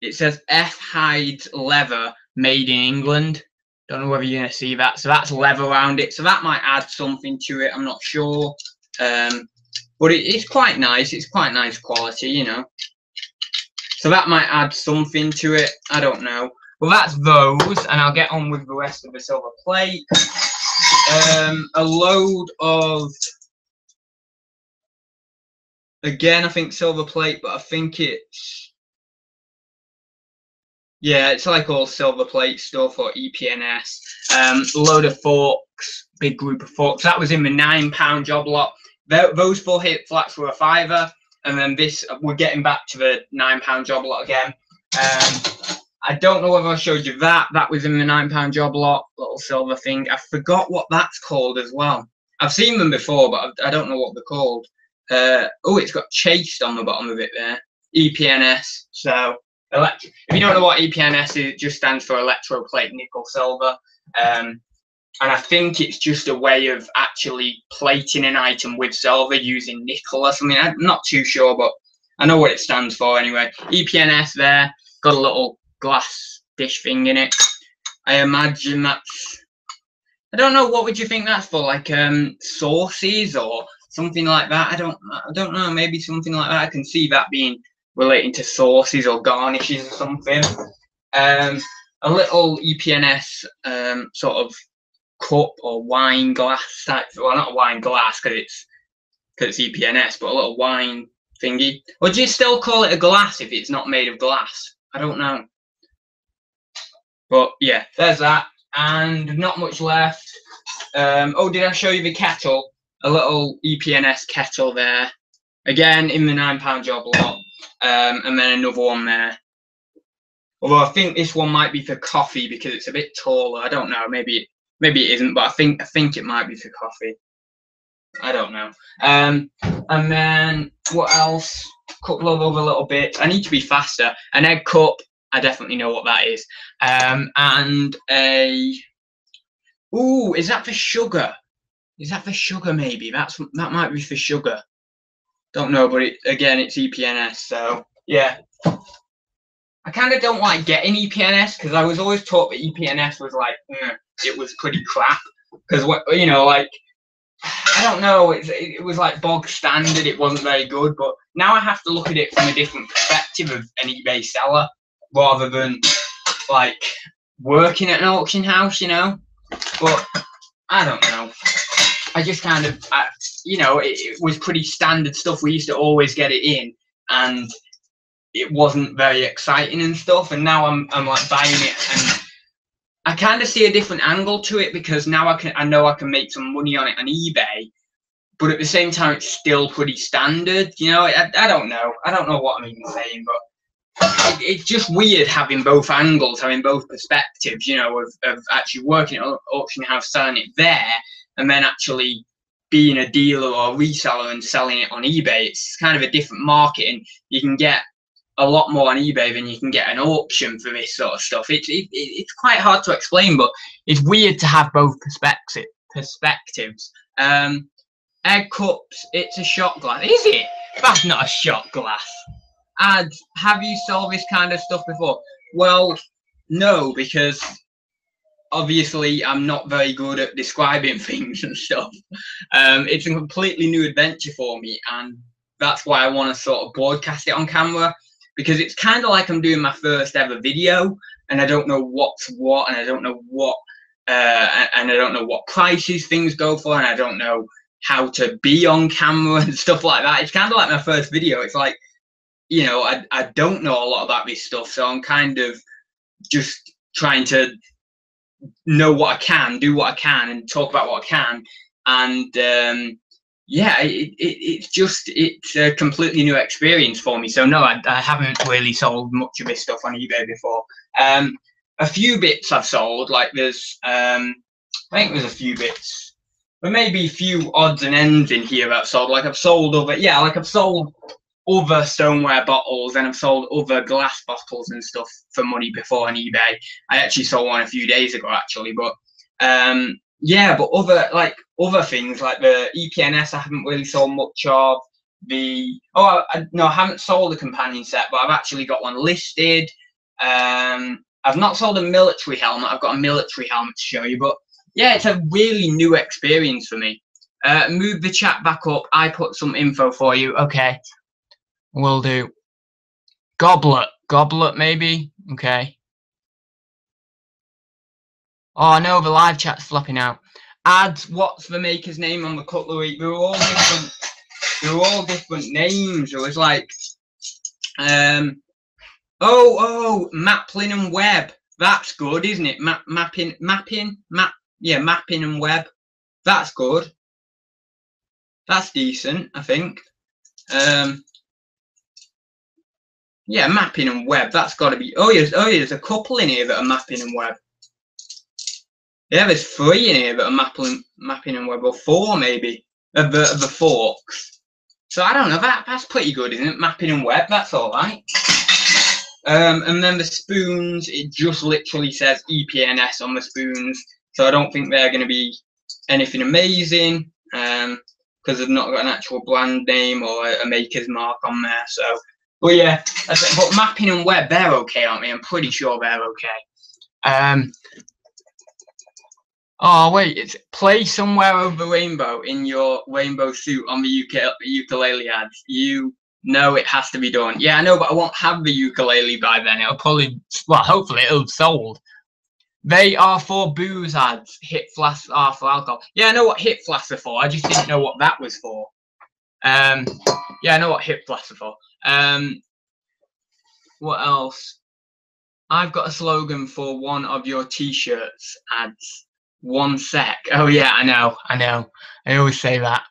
It says F hides leather made in England. Don't know whether you're gonna see that. So that's leather around it. So that might add something to it. I'm not sure. Um, but it, it's quite nice. It's quite nice quality, you know. So that might add something to it. I don't know. Well, that's those, and I'll get on with the rest of the silver plate. Um, a load of again, I think silver plate, but I think it's yeah, it's like all silver plate stuff or EPNS. Um, load of forks, big group of forks. That was in the nine pound job lot. those four hit flats were a fiver, and then this we're getting back to the nine pound job lot again. Um, I don't know whether I showed you that. That was in the nine pound job lot, little silver thing. I forgot what that's called as well. I've seen them before, but I don't know what they're called. Uh, oh, it's got chased on the bottom of it there. EPNS. So electric. If you don't know what EPNS is, it just stands for electroplate nickel silver. Um, and I think it's just a way of actually plating an item with silver using nickel or something. I'm not too sure, but I know what it stands for anyway. EPNS there, got a little glass dish thing in it. I imagine that's. I don't know. What would you think that's for? Like um, sauces or something like that. I don't. I don't know. Maybe something like that. I can see that being relating to sauces or garnishes or something. Um, a little EPNS um, sort of cup or wine glass type. Well, not a wine glass because it's because it's EPNS, but a little wine thingy. Or do you still call it a glass if it's not made of glass? I don't know. But yeah, there's that, and not much left. Um, oh, did I show you the kettle? A little EPNS kettle there. Again, in the nine pound job lot um, and then another one there. Although I think this one might be for coffee because it's a bit taller. I don't know. Maybe maybe it isn't, but I think I think it might be for coffee. I don't know. Um, and then what else? A couple of other little bits. I need to be faster. An egg cup. I definitely know what that is. Um, and a. Ooh, is that for sugar? Is that for sugar? Maybe that's that might be for sugar. Don't know, but it, again, it's EPNS, so yeah. I kind of don't like getting EPNS because I was always taught that EPNS was like mm, it was pretty crap because what you know like I don't know it, it was like bog standard it wasn't very good but now I have to look at it from a different perspective of an eBay seller rather than <coughs> like working at an auction house you know but I don't know I just kind of, I, you know, it, it, was pretty standard stuff. We used to always get it in, and it wasn't very exciting and stuff. And now I'm, I'm like buying it, and I kind of see a different angle to it because now I can, I know I can make some money on it on eBay, but at the same time, it's still pretty standard. You know, I, I don't know, I don't know what I'm even saying, but it, it's just weird having both angles, having both perspectives, you know, of, of actually working at an auction house, selling it there, and then actually being a dealer or a reseller and selling it on eBay, it's kind of a different market, and you can get a lot more on eBay than you can get an auction for this sort of stuff. It's it, it's quite hard to explain, but it's weird to have both perspective perspectives. Um, egg cups, it's a shot glass. Is it? That's not a shot glass. Have you sold this kind of stuff before? Well, no, because obviously I'm not very good at describing <laughs> things and stuff. Um, it's a completely new adventure for me, and that's why I want to sort of broadcast it on camera because it's kind of like I'm doing my first ever video, and I don't know what's what, and I don't know what, uh, and I don't know what prices things go for, and I don't know how to be on camera <laughs> and stuff like that. It's kind of like my first video. It's like, you know, I I don't know a lot about this stuff, so I'm kind of just trying to know what I can, do what I can, and talk about what I can. And um, yeah, it, it, it's just it's a completely new experience for me. So no, I, I haven't really sold much of this stuff on eBay before. Um, a few bits I've sold, like there's um, I think there's a few bits. There may be a few odds and ends in here I've sold. Like I've sold over, yeah, like I've sold other stoneware bottles and I've sold other glass bottles and stuff for money before on eBay. I actually sold one a few days ago actually, but um, yeah, but other like other things like the EPNS I haven't really sold much of. the oh I, no, I haven't sold the companion set, but I've actually got one listed. Um, I've not sold a military helmet. I've got a military helmet to show you, but yeah, it's a really new experience for me. Uh, move the chat back up. I put some info for you. Okay, will do. Goblet, goblet, maybe. Okay. Oh no, the live chat's flopping out. Add What's the maker's name on the cutlery? They're all different. They're all different names. It was like, um, oh, oh, Maplin and Webb. That's good, isn't it? Map, mapping, mapping, map. Yeah, Mappin and Webb. That's good. That's decent, I think. Um, yeah, Mappin and Webb. That's got to be. Oh, yes. Oh, yeah, there's a couple in here that are Mappin and Webb. Yeah, there's three in here that are mapping, Mappin and Webb, or four maybe of the of the forks. So I don't know. That that's pretty good, isn't it? Mappin and Webb. That's all right. Um, and then the spoons. It just literally says EPNS on the spoons. So I don't think they're going to be anything amazing. Um, because they've not got an actual brand name or a maker's mark on there. So, but yeah, but Mappin and Webb, they're okay, aren't they? I'm pretty sure they're okay. Um, oh wait, it's play somewhere over rainbow in your rainbow suit on the UK, ukulele ads. You know it has to be done. Yeah, I know, but I won't have the ukulele by then. It'll probably, well, hopefully it'll have sold. They are for booze ads. Hit flasks are for alcohol. Yeah, I know what hip flasks are for. I just didn't know what that was for. Um, yeah, I know what hip flasks are for. Um, what else? I've got a slogan for one of your t-shirts ads. One sec. Oh yeah, I know, I know. I always say that.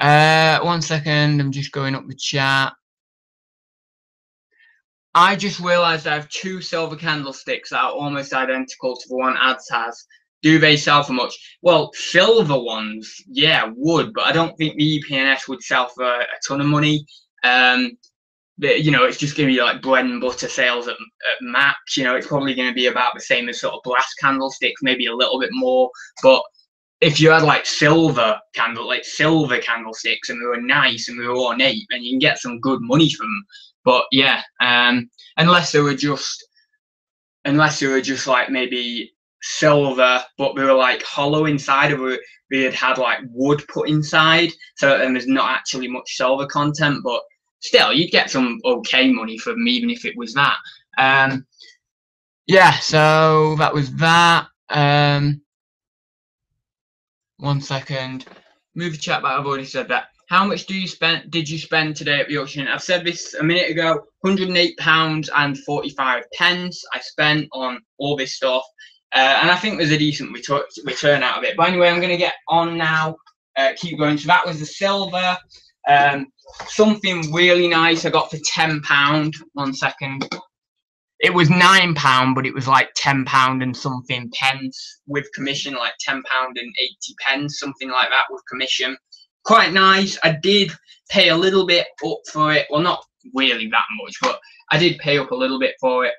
Uh, one second. I'm just going up the chat. I just realised I have two silver candlesticks that are almost identical to the one Ads has. Do they sell for much? Well, silver ones, yeah, would, but I don't think the EPNS would sell for a ton of money. Um, you know, it's just going to be like bread and butter sales at, at max. You know, it's probably going to be about the same as sort of brass candlesticks, maybe a little bit more. But if you had like silver candle, like silver candlesticks, and they were nice and they were ornate, then you can get some good money from them. But yeah, um, unless they were just, unless they were just like maybe silver, but they were like hollow inside, or they had had like wood put inside, so and there's not actually much silver content, but still, you'd get some okay money from even if it was that. Um, yeah, so that was that. Um, one second. Movie chat, but I've already said that. How much do you spend? Did you spend today at the auction? I've said this a minute ago. 108 pounds and 45 pence. I spent on all this stuff, uh, and I think there's a decent return out of it. But anyway, I'm going to get on now. Uh, keep going. So that was the silver. Um, something really nice I got for ten pound. One second. It was nine pound, but it was like ten pound and something pence with commission, like ten pound and eighty pence, something like that with commission quite nice. I did pay a little bit up for it. Well, not really that much, but I did pay up a little bit for it.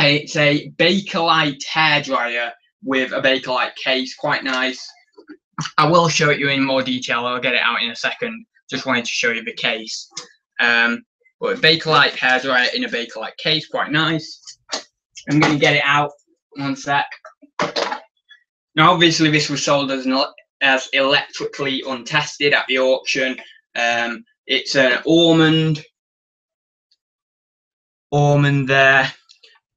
It's a Bakelite hairdryer with a Bakelite case, quite nice. I will show it you in more detail. I'll get it out in a second. Just wanted to show you the case. Um, but Bakelite hairdryer in a Bakelite case, quite nice. I'm going to get it out one sec. Now, obviously, this was sold as an as electrically untested at the auction. Um, it's an Ormond. Ormond there.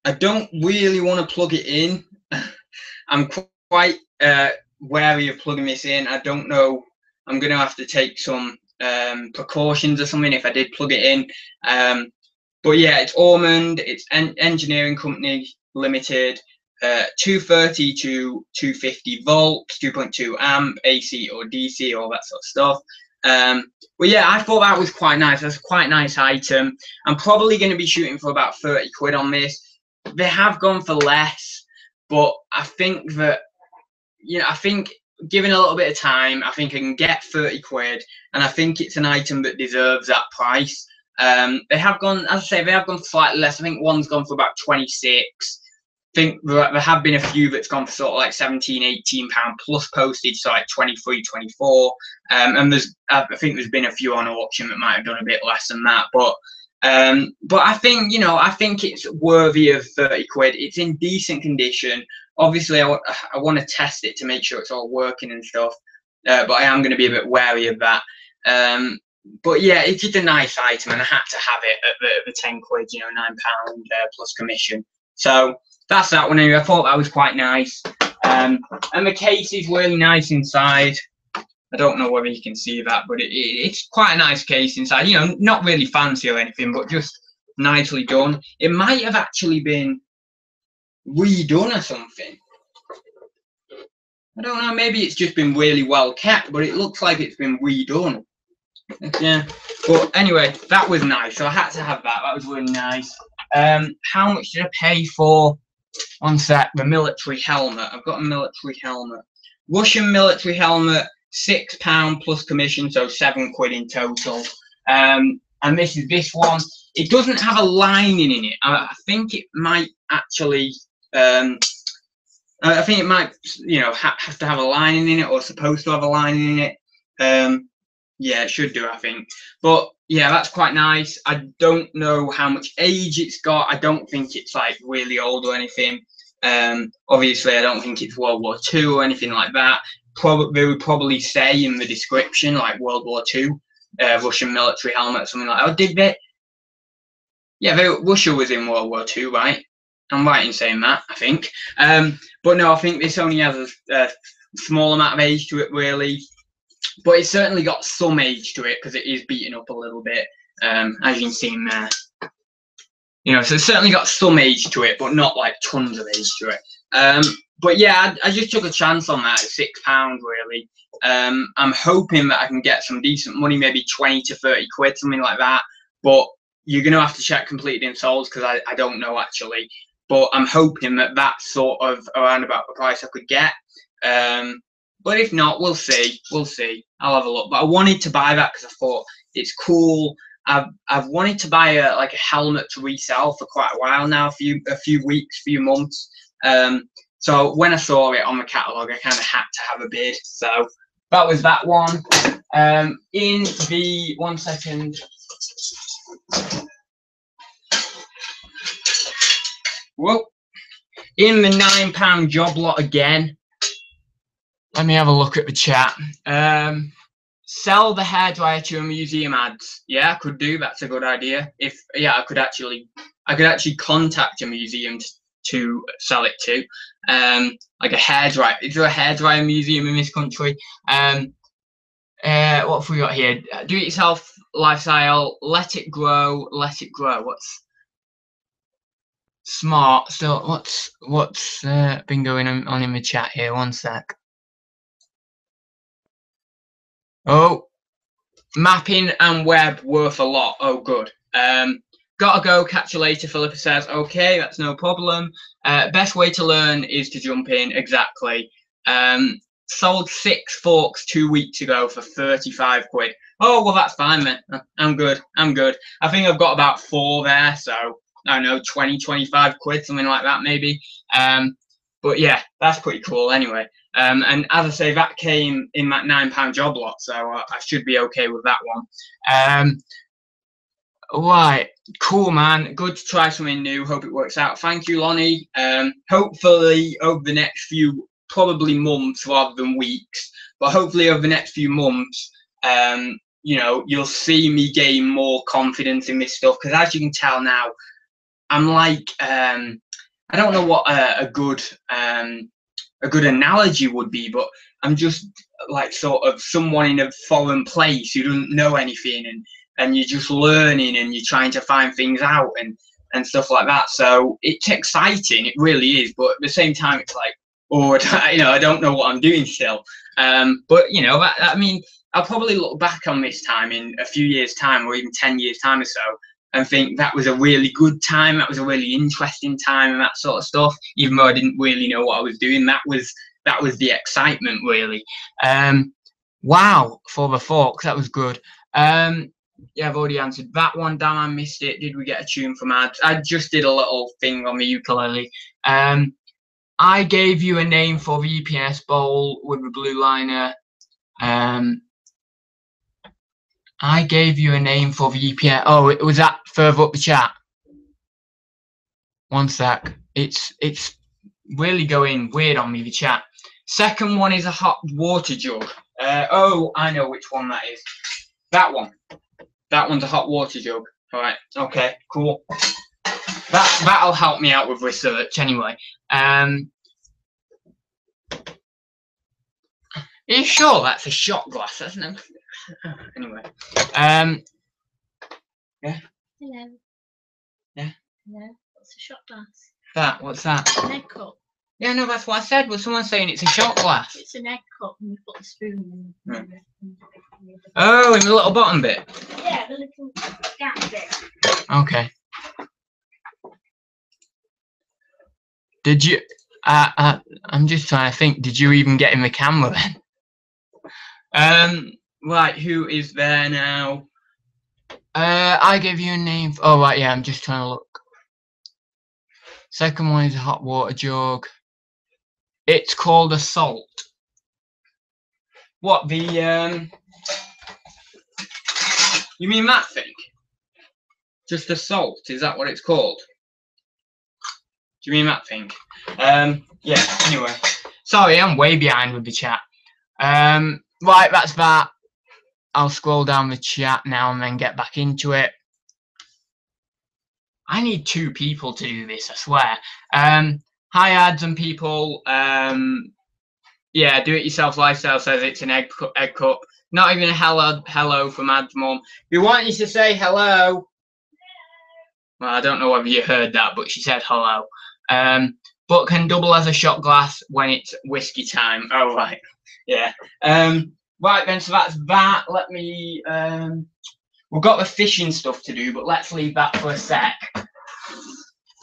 I don't really want to plug it in. <laughs> I'm quite uh, wary of plugging this in. I don't know. I'm going to have to take some um, precautions or something if I did plug it in. Um, but yeah, it's Ormond. It's en engineering company limited. Uh, 230 to 250 volts, 2.2 amp, AC or DC, all that sort of stuff. Um, but yeah, I thought that was quite nice. That's a quite nice item. I'm probably going to be shooting for about 30 quid on this. They have gone for less, but I think that, you know, I think given a little bit of time, I think I can get 30 quid, and I think it's an item that deserves that price. Um, they have gone, as I say, they have gone slightly less. I think one's gone for about 26. I think there, have been a few that's gone for sort of like 17, 18 pound plus postage, so like 23, 24. Um, and there's, I think there's been a few on auction that might have done a bit less than that, but. Um, but I think you know, I think it's worthy of 30 quid. It's in decent condition. Obviously, I, I want to test it to make sure it's all working and stuff. Uh, but I am going to be a bit wary of that. Um, but yeah, it's just a nice item, and I had to have it at the, the 10 quid, you know, nine pound uh, plus commission. So that's that one. Anyway, I thought that was quite nice. Um, and the case is really nice inside. I don't know whether you can see that, but it, it, it's quite a nice case inside. You know, not really fancy or anything, but just nicely done. It might have actually been redone or something. I don't know. Maybe it's just been really well kept, but it looks like it's been redone. Yeah. But anyway, that was nice. So I had to have that. That was really nice. Um, how much did I pay for? One sec. The military helmet. I've got a military helmet. Russian military helmet. Six pound plus commission, so seven quid in total. Um, and this is this one. It doesn't have a lining in it. I, I think it might actually. Um, I think it might, you know, ha have to have a lining in it or supposed to have a lining in it. Um, yeah, it should do, I think. But yeah, that's quite nice. I don't know how much age it's got. I don't think it's like really old or anything. Um, obviously, I don't think it's World War II or anything like that. Probably they would probably say in the description like World War II, uh, Russian military helmet, something like. Oh, did they? Yeah, they, Russia was in World War II, right? I'm right in saying that. I think. Um, but no, I think this only has a, a small amount of age to it, really but it's certainly got some age to it because it is beaten up a little bit, um, as you can see in there. You know, so it's certainly got some age to it, but not like tons of age to it. Um, but yeah, I, I, just took a chance on that at six pound really. Um, I'm hoping that I can get some decent money, maybe 20 to 30 quid, something like that. But you're going to have to check completed in souls because I, I don't know actually. But I'm hoping that that's sort of around about the price I could get. Um, but if not, we'll see. We'll see. I'll have a look. But I wanted to buy that because I thought it's cool. I've I've wanted to buy a like a helmet to resell for quite a while now, a few a few weeks, few months. Um, so when I saw it on the catalogue, I kind of had to have a bid. So that was that one. Um, in the one second. Whoa. In the nine pound job lot again. Let me have a look at the chat. Um, sell the hairdryer to a museum ads. Yeah, I could do. That's a good idea. If yeah, I could actually, I could actually contact a museum to, to sell it to. Um, like a hairdryer. Is there a hairdryer museum in this country? Um, uh, what have we got here? Do it yourself lifestyle. Let it grow. Let it grow. What's smart? So what's what's uh, been going on in the chat here? One sec. Oh, Mappin and Webb worth a lot. Oh, good. Um, gotta go. Catch you later. Philippa says, okay, that's no problem. Uh, best way to learn is to jump in. Exactly. Um, sold six forks two weeks ago for 35 quid. Oh, well, that's fine, man. I'm good. I'm good. I think I've got about four there. So I don't know, 20, 25 quid, something like that, maybe. Um, but yeah, that's pretty cool anyway. Um, and as I say, that came in that nine pound job lot, so I, I should be okay with that one. Um, right, cool, man. Good to try something new. Hope it works out. Thank you, Lonnie. Um, hopefully, over the next few, probably months rather than weeks, but hopefully over the next few months, um, you know, you'll see me gain more confidence in this stuff because, as you can tell now, I'm like, um, I don't know what a, a good um, a good analogy would be, but I'm just like sort of someone in a foreign place who doesn't know anything and and you're just learning and you're trying to find things out and and stuff like that. So it's exciting, it really is, but at the same time, it's like, oh, <laughs> you know, I don't know what I'm doing still. Um, but you know, that, I mean, I'll probably look back on this time in a few years' time, or even ten years' time or so, and think that was a really good time. That was a really interesting time and that sort of stuff. Even though I didn't really know what I was doing, that was that was the excitement really. Um, wow, for the forks, that was good. Um, yeah, I've already answered that one. Damn, I missed it. Did we get a tune from ads? I just did a little thing on the ukulele. Um, I gave you a name for the EPS bowl with the blue liner. Um, I gave you a name for the EPS. Oh, it was that further up the chat. One sec. It's it's really going weird on me the chat. Second one is a hot water jug. Uh, oh, I know which one that is. That one. That one's a hot water jug. All right. Okay. Cool. That that'll help me out with research anyway. Um. Are you sure that's a shot glass? That's no. <laughs> Anyway. Um. Hello. Yeah. Hello. What's a shot glass? That. What's that? An egg cup. Yeah. No, that's what I said. Was someone saying it's a shot glass? It's an egg cup and you put the spoon in. Right. Oh, in the little bottom bit. Yeah, the little gap bit. Okay. Did you? Uh, uh, I'm just trying to think. Did you even get in the camera then? Um. Right. Who is there now? Uh, I gave you a name. Oh right, yeah. I'm just trying to look. Second one is a hot water jug. It's called a salt. What the um? You mean that thing? Just a salt, is that what it's called? Do you mean that thing? Um, yeah, anyway. Sorry, I'm way behind with the chat. Um, right, that's that. I'll scroll down the chat now and then get back into it. I need two people to do this, I swear. Um, hi, ads and people. Um, yeah, do it yourself lifestyle says it's an egg, cu- egg cup. Not even a hello, hello from ads mom. We want you to say hello. Well, I don't know whether you heard that, but she said hello. Um, but can double as a shot glass when it's whiskey time. Oh right, yeah. Um, right then, so that's that. Let me. Um, we've got the fishing stuff to do, but let's leave that for a sec.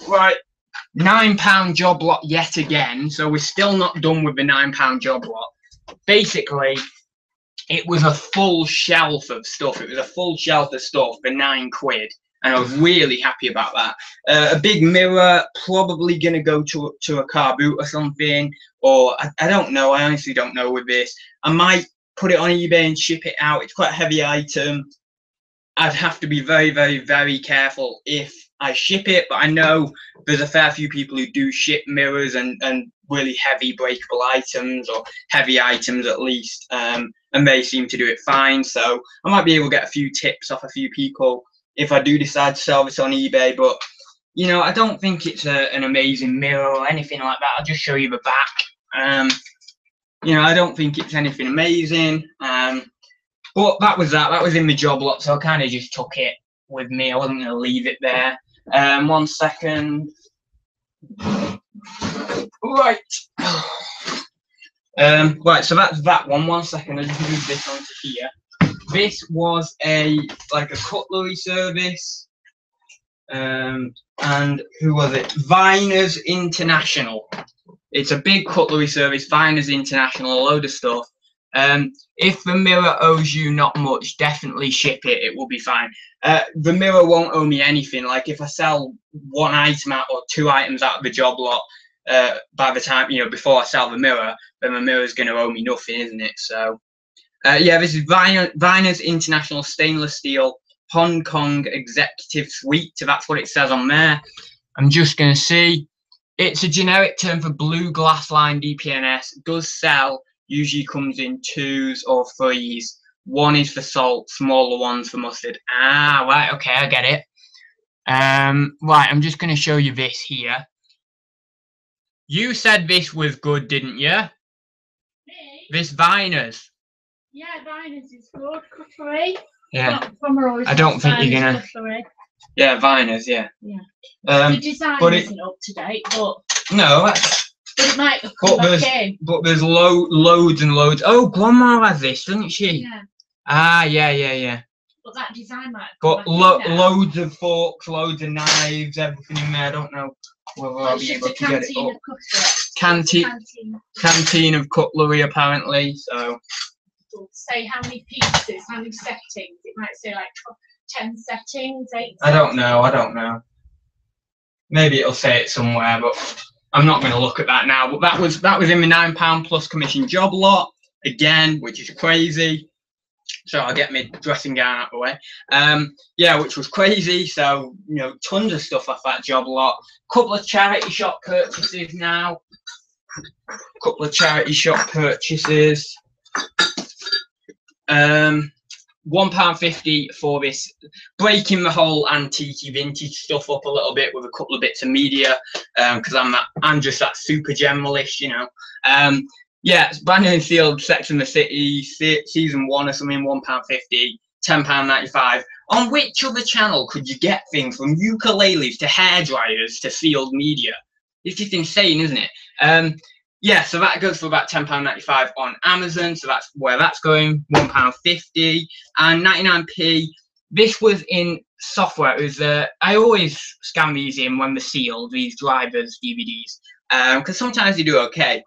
Right, nine pound job lot yet again. So we're still not done with the nine pound job lot. Basically, it was a full shelf of stuff. It was a full shelf of stuff for nine quid and I was really happy about that. Uh, a big mirror, probably gonna go to to a car boot or something, or I, I don't know. I honestly don't know with this. I might put it on eBay and ship it out. It's quite a heavy item. I'd have to be very, very, very careful if I ship it, but I know there's a fair few people who do ship mirrors and, and really heavy breakable items or heavy items at least, um, and they seem to do it fine. So I might be able to get a few tips off a few people if I do decide to sell this on eBay. But you know, I don't think it's a, an amazing mirror or anything like that. I'll just show you the back. Um, you know, I don't think it's anything amazing. Um, but that was that. That was in the job lot, so I kind of just took it with me. I wasn't going to leave it there. Um, one second. Right. Um, right, so that's that one. One second, I'll just move this onto here. This was a like a cutlery service. Um, and who was it? Viners International. It's a big cutlery service, Viners International, a load of stuff. Um, if the mirror owes you not much, definitely ship it. It will be fine. Uh, the mirror won't owe me anything. Like if I sell one item out or two items out of the job lot, uh, by the time you know before I sell the mirror, then the mirror's going to owe me nothing, isn't it? So, uh, yeah, this is Viner, Viner's International Stainless Steel Hong Kong Executive Suite. So that's what it says on there. I'm just going to see. It's a generic term for blue glass line EPNS. It does sell. Usually comes in twos or threes. One is for salt, smaller ones for mustard. Ah, right, okay, I get it. Um, right, I'm just going to show you this here. You said this was good, didn't you? Me? This Viners. Yeah, Viners is good. Cutlery. Yeah. I don't think you're gonna- Cutlery. Yeah, Viners, yeah. Yeah. Um, the design but it- isn't up to date, but, no, that's, but it might have But come back there's- in. but there's lo- loads and loads. Oh, Grandma has this, doesn't she? Yeah. Ah, yeah, yeah, yeah. But that design might have come But back in lo- now. loads of forks, loads of knives, everything in there. I don't know whether Well, I'll it's be just able a to get it canteen up. of cutlery. Canteen, Canteen. canteen of cutlery, apparently. So, say how many pieces, how many settings. It might say like ten settings, eight. I don't know. I don't know. Maybe it'll say it somewhere, but I'm not going to look at that now. But that was that was in the nine pound plus commission job lot again, which is crazy. So I'll get my dressing gown out of the way. Um, yeah, which was crazy. So you know, tons of stuff off that job lot. Couple of charity shop purchases now. Couple of charity shop purchases. Um, one pound fifty for this, breaking the whole antique vintage stuff up a little bit with a couple of bits of media, because I'm that I'm just that super generalist, you know. Um, yeah, it's and sealed Sex and the City se- season one or something, one pound fifty, ten pound ninety five. On which other channel could you get things from ukuleles to hair dryers to sealed media? It's just insane, isn't it? Um, yeah, so that goes for about ten pound ninety five on Amazon. So that's where that's going, one pound fifty and ninety nine p. This was in software. It was uh, I always scan these in when they're sealed. These drivers DVDs because sometimes they do okay.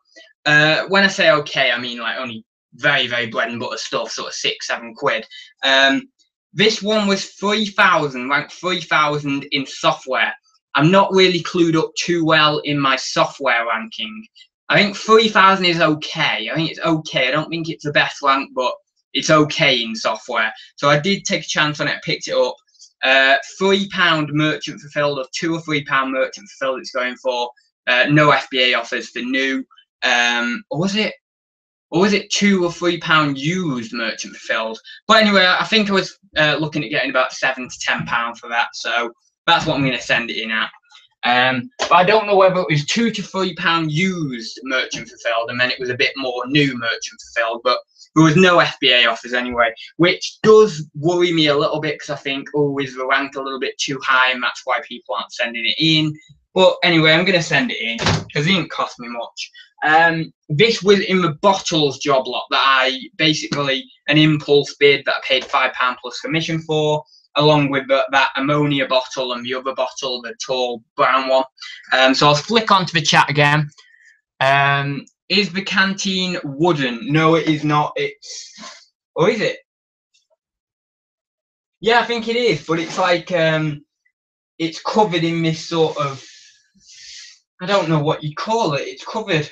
Uh, when I say okay, I mean like only very very bread and butter stuff, sort of six seven quid. Um, this one was three thousand, ranked three thousand in software. I'm not really clued up too well in my software ranking. I think 3,000 is okay. I think it's okay. I don't think it's the best rank, but it's okay in software. So I did take a chance on it, picked it up. Uh, three pound merchant fulfilled or two or three pound merchant fulfilled it's going for. Uh, no FBA offers for new. Um, or was it? Or was it two or three pound used merchant fulfilled? But anyway, I think I was uh, looking at getting about seven to ten pound for that. So that's what I'm going to send it in at. Um, but I don't know whether it was two to three pound used merchant fulfilled, and then it was a bit more new merchant fulfilled. But there was no FBA offers anyway, which does worry me a little bit because I think oh, is the rank a little bit too high, and that's why people aren't sending it in. But anyway, I'm gonna send it in because it didn't cost me much. Um, this was in the bottles job lot that I basically an impulse bid that I paid five pound plus commission for along with the, that ammonia bottle and the other bottle, the tall brown one. Um, so I'll flick onto the chat again. Um, is the canteen wooden? No, it is not. It's or is it? Yeah, I think it is, but it's like um, it's covered in this sort of I don't know what you call it. It's covered.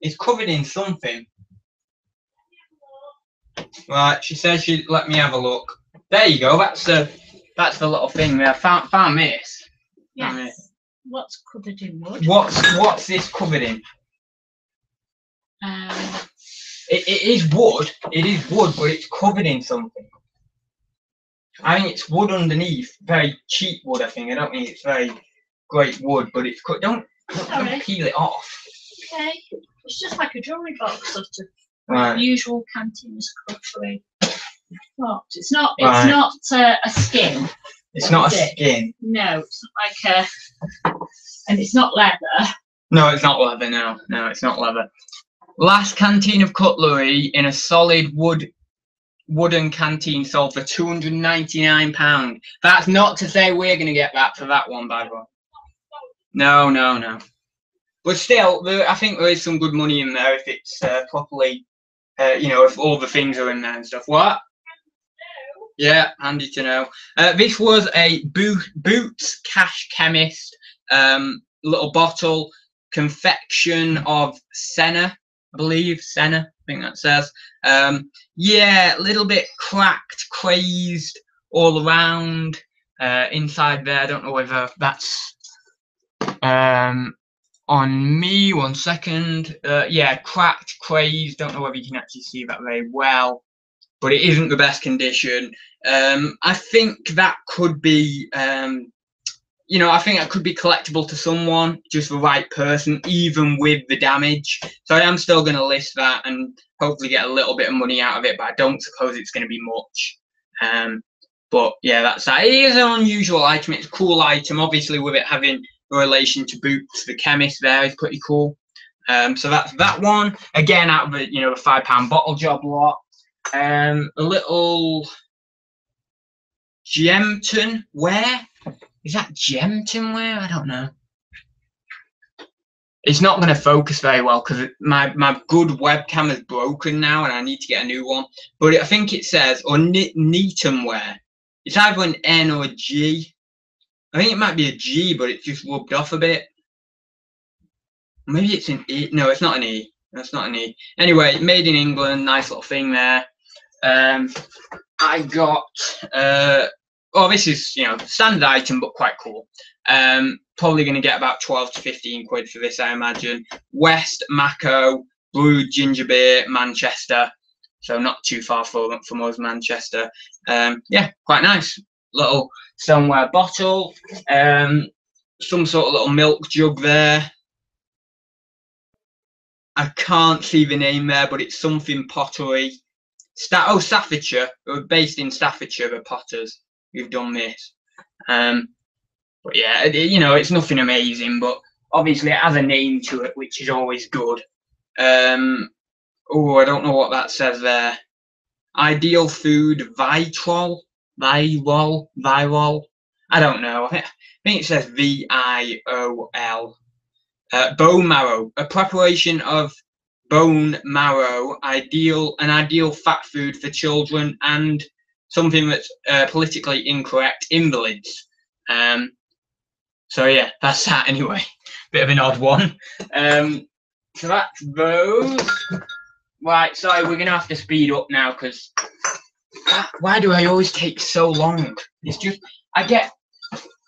It's covered in something. Right, she says she let me have a look. There you go. That's the that's the little thing there. Found found this. Found Yes. it. What's covered in wood? What's what's this covered in? Um, It, it is wood. It is wood, but it's covered in something. I think it's wood underneath. Very cheap wood. I think. I don't think it's very great wood, but it's cut. don't don't, don't peel it off. okay. It's just like a jewellery box, sort of. Right. Usual canteen cutlery. What? It's not. It's Right. not uh, a skin. It's not a Is it? skin. No, it's not like a. And it's not leather. No, it's not leather. No, no, it's not leather. Last canteen of cutlery in a solid wood wooden canteen sold for two hundred ninety nine pound. That's not to say we're gonna get that for that one, by the way. No, no, no. But still, there, I think there is some good money in there if it's uh, properly, uh, you know, if all the things are in there and stuff. What? Yeah, handy to know. Uh, this was a Bo- Boots Cash Chemist um, little bottle confection of Senna, I believe Senna. I think that says. Um, yeah, a little bit cracked, crazed all around uh, inside there. I don't know whether that's um, on me. One second. Uh, yeah, cracked, crazed. Don't know whether you can actually see that very well, but it isn't the best condition. Um, I think that could be. Um, you know, I think that could be collectible to someone, just the right person, even with the damage. So I am still going to list that and hopefully get a little bit of money out of it, but I don't suppose it's going to be much. Um, but yeah, that's that. It is an unusual item. It's a cool item. Obviously, with it having a relation to Boots, the chemist there is pretty cool. Um, so that's that one. Again, out of the you know the five pound bottle job lot. Um, a little Gemton ware. Is that Gemton ware? I don't know. It's not going to focus very well because my, my good webcam is broken now and I need to get a new one. But I think it says, or ne- Neatum ware. It's either an N or a G. I think it might be a G, but it's just rubbed off a bit. Maybe it's an E. No, it's not an E. That's not an E. Anyway, made in England. Nice little thing there. Um, I got. Uh, oh, this is you know standard item, but quite cool. Um, probably going to get about 12 to 15 quid for this, I imagine. West Mako brewed ginger beer, Manchester. So not too far from from us, Manchester. Um, yeah, quite nice. Little somewhere bottle. Um, some sort of little milk jug there. I can't see the name there, but it's something pottery. Sta- oh, Staffordshire. We're based in Staffordshire, the Potters. We've done this. Um, but yeah, you know, it's nothing amazing, but obviously it has a name to it, which is always good. Um, oh, I don't know what that says there. Ideal food, vitrol, Virol, Virol. I don't know. I think, I think it says V I O L. Uh, bone marrow, a preparation of bone marrow, ideal, an ideal fat food for children, and something that's uh, politically incorrect, invalids. Um, so yeah, that's that anyway. <laughs> Bit of an odd one. Um, so that's those. Right, sorry, we're gonna have to speed up now because why do I always take so long? It's just I get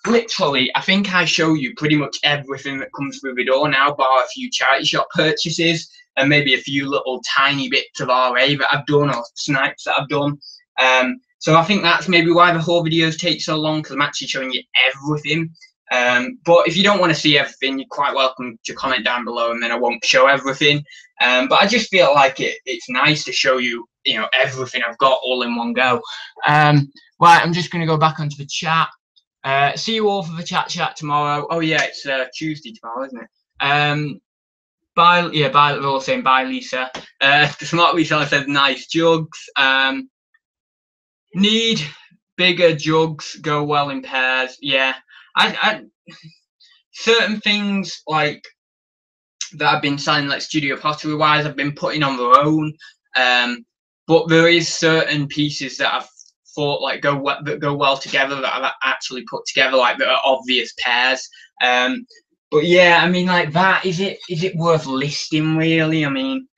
literally. I think I show you pretty much everything that comes through the door now, bar a few charity shop purchases and maybe a few little tiny bits of RA that I've done or snipes that I've done. Um, so I think that's maybe why the whole videos take so long because I'm actually showing you everything. Um, but if you don't want to see everything, you're quite welcome to comment down below, and then I won't show everything. Um, but I just feel like it, it's nice to show you, you know, everything I've got all in one go. Um, right, I'm just going to go back onto the chat. Uh, see you all for the chat chat tomorrow. Oh yeah, it's uh, Tuesday tomorrow, isn't it? Um, bye, yeah, bye. We're all saying bye, Lisa. Uh, the smart reseller said nice jugs. Um, need bigger jugs. Go well in pairs. Yeah. I, I certain things like that I've been selling like studio pottery wise, I've been putting on their own. Um, but there is certain pieces that I've thought like go well, that go well together that I've actually put together like that are obvious pairs. Um, but yeah, I mean like that is it is it worth listing really? I mean,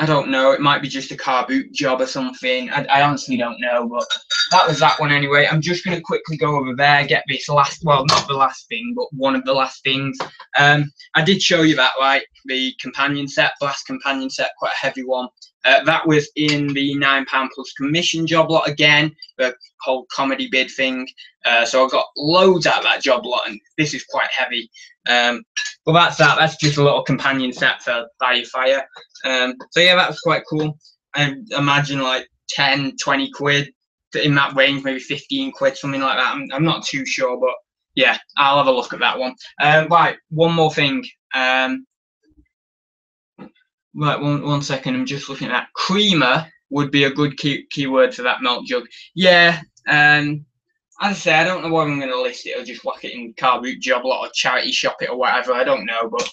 I don't know. It might be just a car boot job or something. I, I honestly don't know, but that was that one anyway. I'm just going to quickly go over there, get this last, well, not the last thing, but one of the last things. Um, I did show you that, like The companion set, last companion set, quite a heavy one. Uh, that was in the £9 plus commission job lot again, the whole comedy bid thing. Uh, so I got loads out of that job lot, and this is quite heavy. Um, but that's that. That's just a little companion set for Value Fire. Um, so yeah, that was quite cool. I imagine like 10, 20 quid in that range, maybe 15 quid, something like that. I'm, I'm not too sure, but yeah, I'll have a look at that one. Um, right, one more thing. Um, right, one, one second. I'm just looking at that. Creamer would be a good key keyword for that milk jug. Yeah, um, as I say, I don't know whether I'm going to list it or just whack it in car boot job lot or charity shop it or whatever. I don't know, but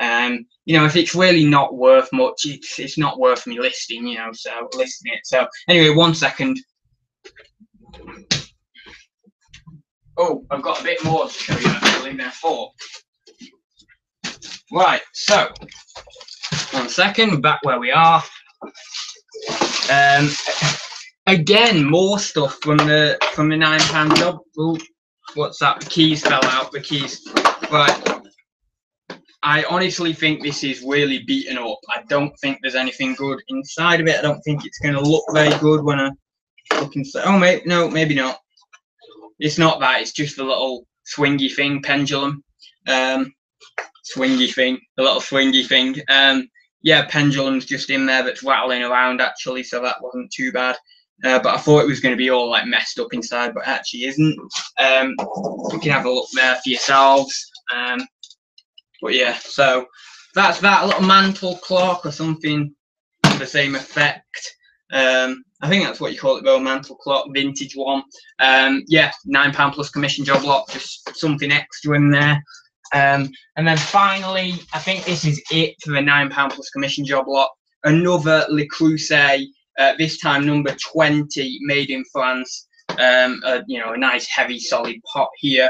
um, you know, if it's really not worth much, it's, it's not worth me listing, you know, so listing it. So anyway, one second. Oh, I've got a bit more to show you actually, therefore. Right, so one second, back where we are. Um, again, more stuff from the from the nine pound job. Ooh, what's that? The keys fell out. The keys. Right. I honestly think this is really beaten up. I don't think there's anything good inside of it. I don't think it's going to look very good when I look inside. Oh, maybe, no, maybe not. It's not that. It's just a little swingy thing, pendulum. Um, swingy thing, a little swingy thing. Um, yeah, pendulum's just in there that's rattling around actually, so that wasn't too bad. Uh, but I thought it was going to be all like messed up inside, but actually isn't. Um, you can have a look there for yourselves. Um, but yeah, so that's that little mantle clock or something the same effect. Um, I think that's what you call it though, mantle clock, vintage one. Um, yeah, nine pound plus commission job lot, just something extra in there. Um, and then finally, I think this is it for the nine pound plus commission job lot. Another Le Creuset, uh, this time number 20, made in France. um, a, you know, a nice heavy solid pot here.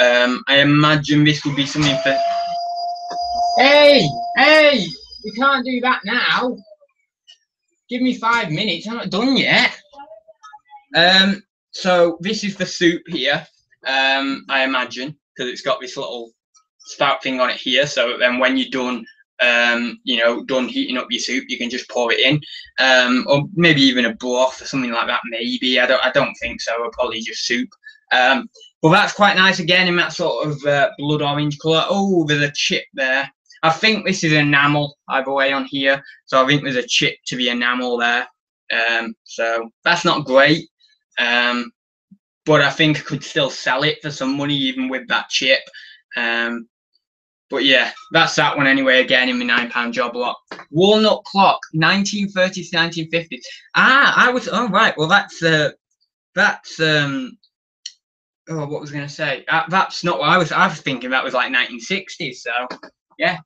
Um, I imagine this would be something for. Hey, hey, you can't do that now. Give me five minutes. I'm not done yet. Um, so this is the soup here. Um, I imagine because it's got this little spout thing on it here. So then when you're done, um, you know, done heating up your soup, you can just pour it in, um, or maybe even a broth or something like that. Maybe I don't, I don't think so. Probably just soup. Um, but that's quite nice again in that sort of uh, blood orange colour. Oh, there's a chip there. I think this is enamel either way on here. So I think there's a chip to the enamel there. Um, so that's not great. Um, but I think I could still sell it for some money even with that chip. Um, but yeah, that's that one anyway. Again, in my nine pound job lot. Walnut clock, 1930s, 1950s. Ah, I was. Oh right. Well, that's uh, that's um. Oh, what was I going to say? Uh, that's not what I was. I was thinking that was like 1960s. So yeah,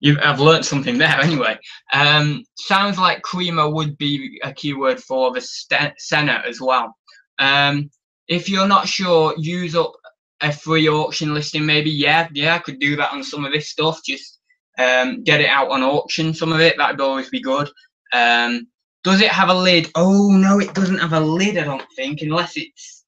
you I've learned something there anyway. Um, sounds like creamer would be a keyword for the Senna as well. Um, if you're not sure, use up a free auction listing maybe yeah yeah i could do that on some of this stuff just um, get it out on auction some of it that'd always be good. Um, does it have a lid? Oh no it doesn't have a lid i don't think unless it's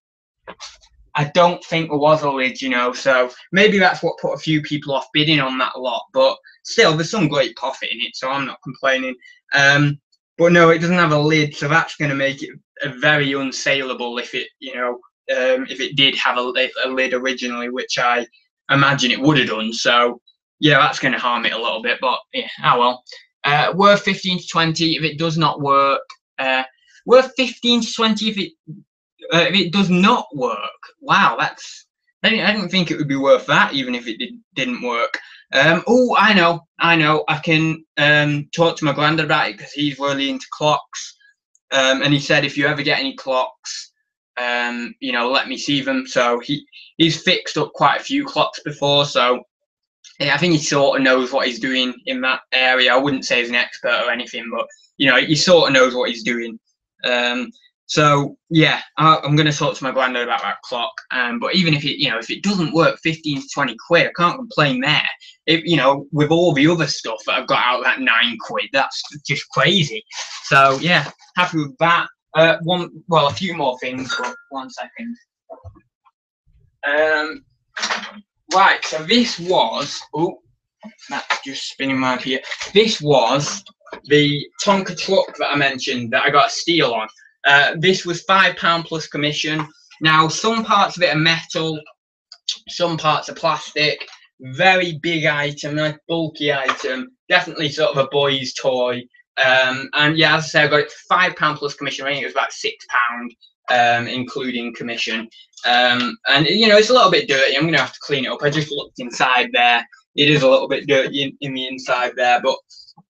i don't think there was a lid you know so maybe that's what put a few people off bidding on that lot but still there's some great profit in it so i'm not complaining. Um, but no it doesn't have a lid so that's going to make it a very unsaleable if it you know um, if it did have a, a, lid originally, which I imagine it would have done. So yeah, that's going to harm it a little bit, but yeah, oh well. Uh, worth 15 to 20 if it does not work. Uh, worth 15 to 20 if it uh, if it does not work. Wow, that's I didn't, I didn't think it would be worth that even if it did, didn't work. Um, oh, I know, I know. I can um, talk to my granddad about it because he's really into clocks. Um, and he said if you ever get any clocks, um, you know, let me see them. So he he's fixed up quite a few clocks before, so I think he sort of knows what he's doing in that area. I wouldn't say he's an expert or anything, but you know, he sort of knows what he's doing. Um, so yeah, I, am going to talk to my granddad about that clock. Um, but even if it, you know, if it doesn't work, 15 to 20 quid, I can't complain there. If you know, with all the other stuff that I've got out that nine quid, that's just crazy. So yeah, happy with that. Uh, one, well, a few more things, but one second. Um, right, so this was, oh, that's just spinning around here. This was the Tonka truck that I mentioned that I got a steal on. Uh, this was £5 plus commission. Now, some parts of it are metal, some parts are plastic. Very big item, nice bulky item. Definitely sort of a boy's toy. Um, and yeah, as I say, I got it five pound plus commission. I think it was about six pound, um, including commission. Um, and you know, it's a little bit dirty. I'm gonna have to clean it up. I just looked inside there. It is a little bit dirty in, in the inside there, but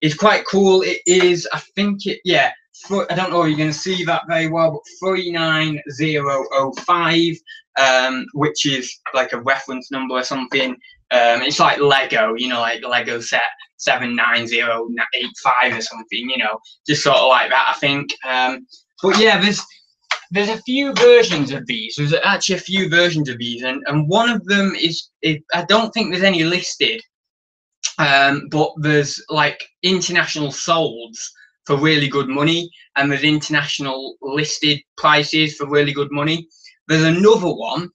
it's quite cool. It is. I think it. Yeah. I don't know if you're going to see that very well, but 39005, um, which is like a reference number or something. Um, it's like Lego, you know, like Lego set seven nine zero eight five or something, you know, just sort of like that. I think. Um, but yeah, there's there's a few versions of these. There's actually a few versions of these, and, and one of them is, is I don't think there's any listed, um, but there's like international solds for really good money, and there's international listed prices for really good money. There's another one.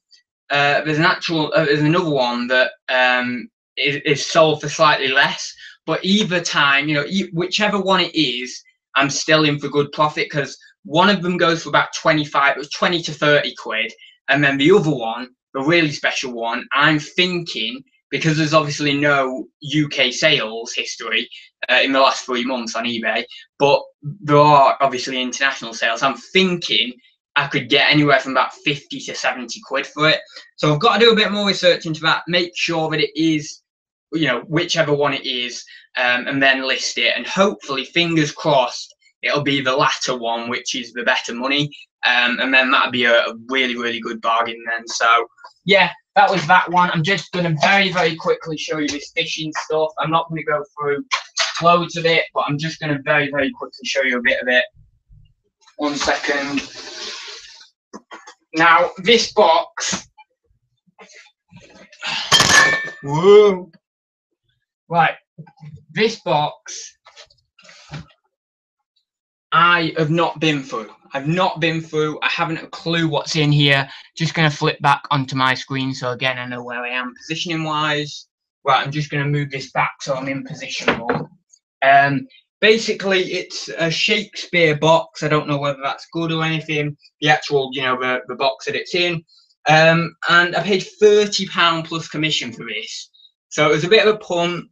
Uh, there's an actual. Uh, there's another one that um, is, is sold for slightly less, but either time, you know, whichever one it is, I'm still in for good profit because one of them goes for about 25, it was 20 to 30 quid. And then the other one, the really special one, I'm thinking because there's obviously no UK sales history uh, in the last three months on eBay, but there are obviously international sales. I'm thinking I could get anywhere from about 50 to 70 quid for it. So I've got to do a bit more research into that, make sure that it is you know, whichever one it is, um, and then list it. And hopefully, fingers crossed, it'll be the latter one, which is the better money. Um, and then that'll be a, a, really, really good bargain then. So, yeah, that was that one. I'm just going to very, very quickly show you this fishing stuff. I'm not going to go through loads of it, but I'm just going to very, very quickly show you a bit of it. One second. Now this box. Whoa. Right, this box. I have not been through. I've not been through. I haven't a clue what's in here. Just going to flip back onto my screen so again I know where I am positioning wise. Right, I'm just going to move this back so I'm in position more. Um, basically, it's a Shakespeare box. I don't know whether that's good or anything. The actual, you know, the, the box that it's in. Um, and I paid £30 plus commission for this. So it was a bit of a punt.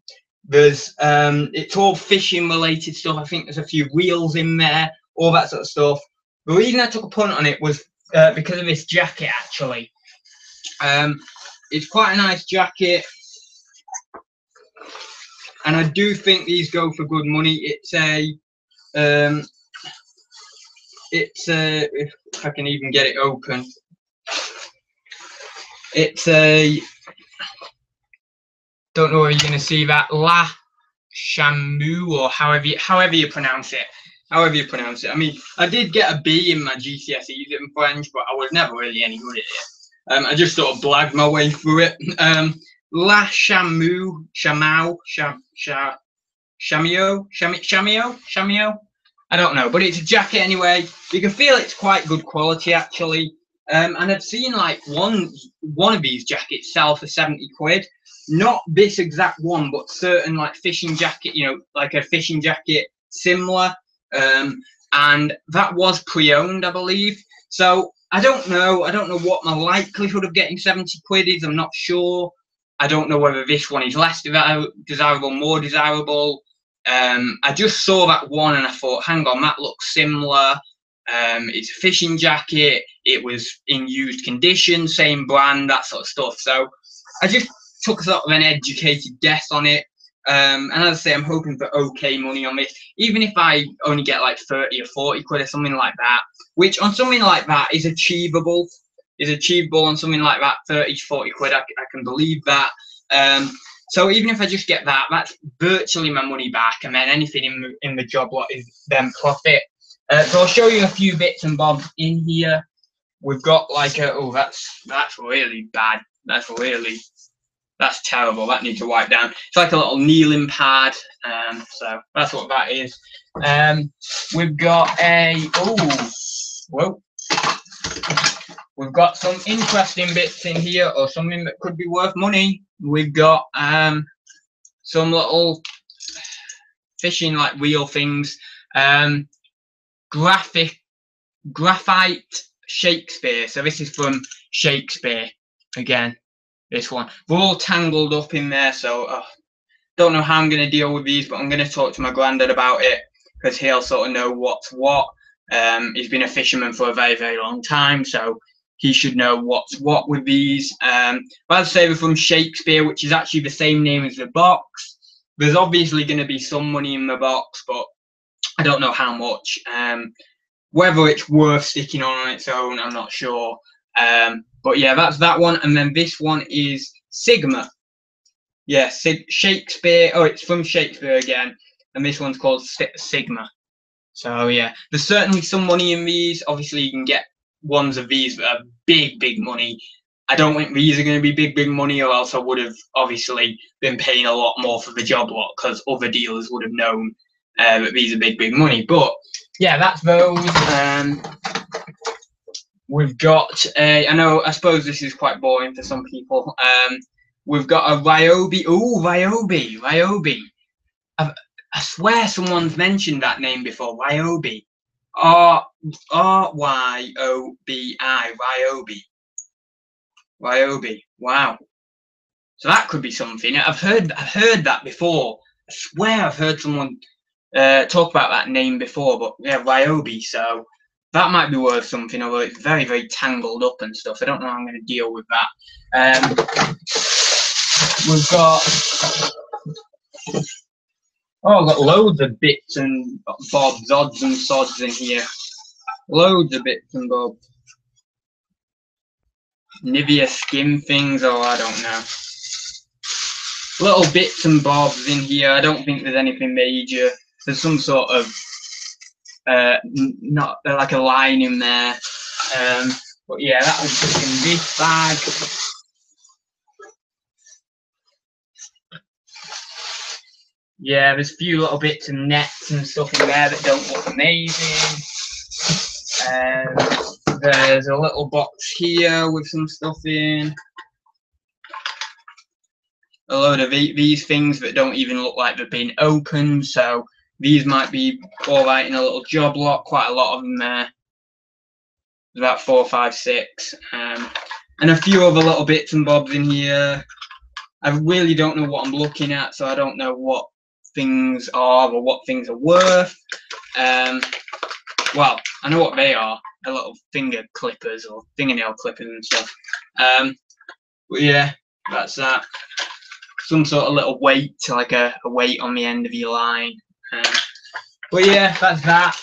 There's, um, it's all fishing related stuff. I think there's a few wheels in there, all that sort of stuff. The reason I took a punt on it was uh, because of this jacket, actually. Um, it's quite a nice jacket and I do think these go for good money. It's a, um, it's a, if I can even get it open, it's a, don't know if you're going to see that, La Shamu or however you, however you pronounce it. However you pronounce it. I mean, I did get a B in my GCSEs in French, but I was never really any good at it. Um, I just sort of blagged my way through it. <laughs> Um, La Chamu, Chamau, Cham, Cham, Chamio, Chamio, Chamio. I don't know, but it's a jacket anyway. You can feel it's quite good quality actually. Um, and I've seen like one one of these jackets sell for 70 quid. Not this exact one, but certain like fishing jacket, you know, like a fishing jacket similar. Um, and that was pre-owned, I believe. So I don't know. I don't know what my likelihood of getting 70 quid is. I'm not sure. I don't know whether this one is less desirable, more desirable. Um, I just saw that one and I thought, hang on, that looks similar. Um, it's a fishing jacket. It was in used condition, same brand, that sort of stuff. So I just took a sort of an educated guess on it. Um, and as I say, I'm hoping for okay money on this. Even if I only get like 30 or 40 quid or something like that, which on something like that is achievable is achievable on something like that 30 40 quid. I, I can believe that. Um, so even if I just get that, that's virtually my money back, and then anything in the, in the job lot is then profit. Uh, so I'll show you a few bits and bobs in here. We've got like a oh that's that's really bad. That's really that's terrible. That needs to wipe down. It's like a little kneeling pad. Um, so that's what that is. Um, we've got a oh whoa We've got some interesting bits in here or something that could be worth money. We've got um, some little fishing like wheel things. Um, graphic, graphite Shakespeare. So this is from Shakespeare again. This one. We're all tangled up in there, so uh, don't know how I'm going to deal with these, but I'm going to talk to my granddad about it because he'll sort of know what's what. Um, he's been a fisherman for a very, very long time, so he should know what's what with these. Um, we're from Shakespeare, which is actually the same name as the box. There's obviously going to be some money in the box, but I don't know how much. Um, whether it's worth sticking on on its own, I'm not sure. Um, but yeah, that's that one. And then this one is Sigma. Yeah, Sig- Shakespeare. Oh, it's from Shakespeare again. And this one's called Sigma. So yeah, there's certainly some money in these. Obviously, you can get ones of these that are big, big money. I don't think these are going to be big, big money, or else I would have obviously been paying a lot more for the job lot because other dealers would have known uh, that these are big, big money. But yeah, that's those. Um, we've got a, I know, I suppose this is quite boring for some people. Um, we've got a Ryobi. Oh, Ryobi, Ryobi. I've, I swear someone's mentioned that name before, Ryobi. R R Y O B I Ryobi. Ryobi. Wow. So that could be something. I've heard I've heard that before. I swear I've heard someone uh, talk about that name before, but yeah, Ryobi. So that might be worth something, although it's very, very tangled up and stuff. I don't know how I'm going to deal with that. Um, we've got Oh, I've got loads of bits and bobs, odds and sods in here. Loads of bits and bobs. Nivea skin things, oh, I don't know. Little bits and bobs in here. I don't think there's anything major. There's some sort of, uh, not like a line in there. Um, But yeah, that was in this bag. Yeah, there's a few little bits of nets and stuff in there that don't look amazing. Um, there's a little box here with some stuff in. A load of these things that don't even look like they've been opened. So these might be all right in a little job lot. Quite a lot of them there. About four, five, six, um, and a few other little bits and bobs in here. I really don't know what I'm looking at, so I don't know what things are or what things are worth. Um, well, I know what they are. A little finger clippers or fingernail clippers and stuff. Um, but yeah, that's that. Some sort of little weight, like a, a weight on the end of your line. Um, but yeah, that's that.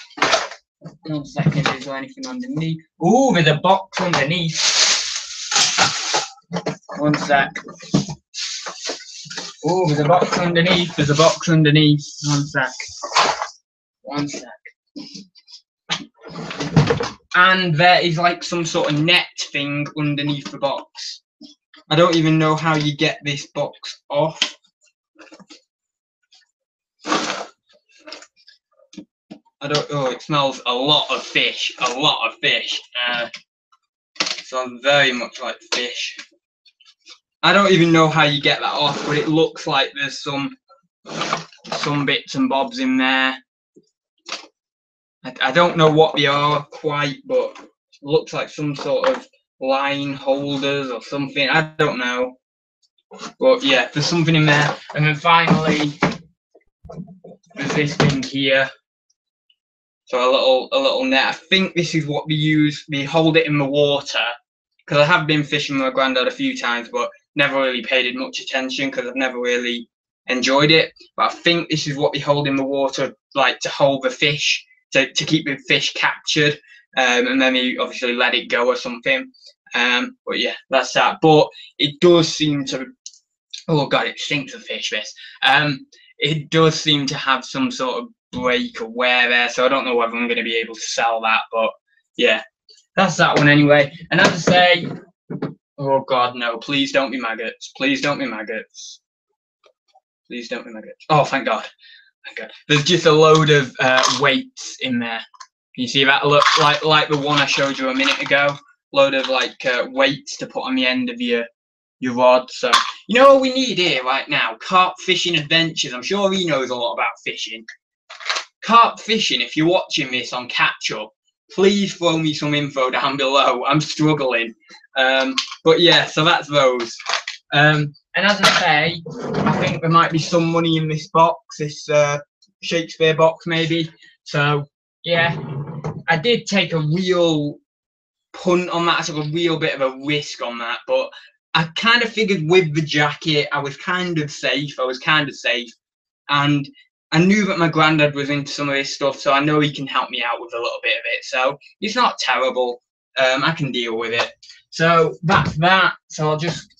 One second, is there anything underneath? Ooh, there's a box underneath. One sec. Ooh, there's a box underneath. There's a box underneath. One sec. One sec. And there is like some sort of net thing underneath the box. I don't even know how you get this box off. I don't. Oh, it smells a lot of fish. A lot of fish. Uh, smells very much like fish. I don't even know how you get that off, but it looks like there's some some bits and bobs in there. I, I don't know what they are quite, but looks like some sort of line holders or something. I don't know. But yeah, there's something in there. And then finally, there's this thing here. So a little a little net. I think this is what we use. We hold it in the water because I have been fishing with my granddad a few times, but never really paid it much attention because I've never really enjoyed it. But I think this is what we hold in the water, like to hold the fish, to, to keep the fish captured, um, and then you obviously let it go or something. Um, but yeah, that's that. But it does seem to. Oh god, it stinks of fish. This. Um, it does seem to have some sort of break or wear there, so I don't know whether I'm going to be able to sell that. But yeah, that's that one anyway. And as I say, oh god, no! Please don't be maggots. Please don't be maggots. Please don't be maggots. Oh, thank God. Thank God. There's just a load of uh, weights in there. Can you see that? Look like like the one I showed you a minute ago. Load of like uh, weights to put on the end of your your rod. So you know what we need here right now? Carp fishing adventures. I'm sure he knows a lot about fishing. Carp fishing. If you're watching this on catch up, please throw me some info down below. I'm struggling. Um, but yeah, so that's those. Um, and as I say, I think there might be some money in this box, this uh, Shakespeare box maybe. So yeah, I did take a real punt on that. I took a real bit of a risk on that, but I kind of figured with the jacket, I was kind of safe. I was kind of safe, and I knew that my granddad was into some of this stuff, so I know he can help me out with a little bit of it. So it's not terrible. Um, I can deal with it. So that's that. So I'll just,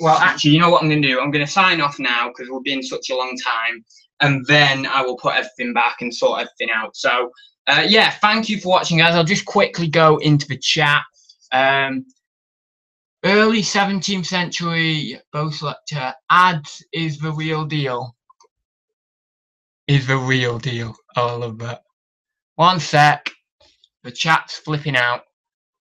well, actually, you know what I'm going to do? I'm going to sign off now because we've been such a long time, and then I will put everything back and sort everything out. So uh, yeah, thank you for watching, guys. I'll just quickly go into the chat. Um, early 17th century bow selector ads is the real deal. Is the real deal. I love that. One sec. The chat's flipping out.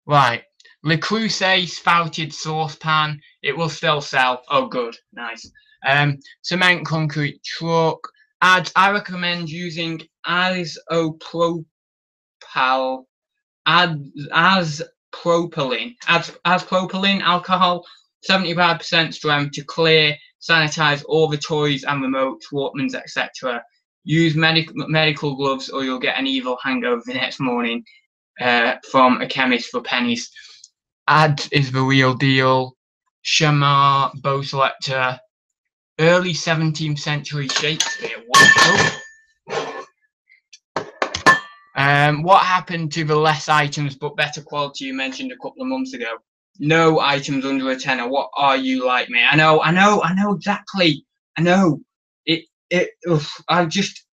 Right. Le Creuset spouted saucepan. It will still sell. Oh, good. Nice. Um, cement concrete truck. Ads. I recommend using isopropyl ad, as propylene. As, as propylene alcohol. 75% strength to clear, sanitize all the toys and remotes, Walkmans, etc. Use medic- medical gloves or you'll get an evil hangover the next morning uh, from a chemist for pennies. Ad is the real deal. Shamar, bow selector, early 17th century Shakespeare. What? Um, what happened to the less items but better quality you mentioned a couple of months ago? No items under a tenner. What are you like me? I know, I know, I know exactly. I know. It, I just,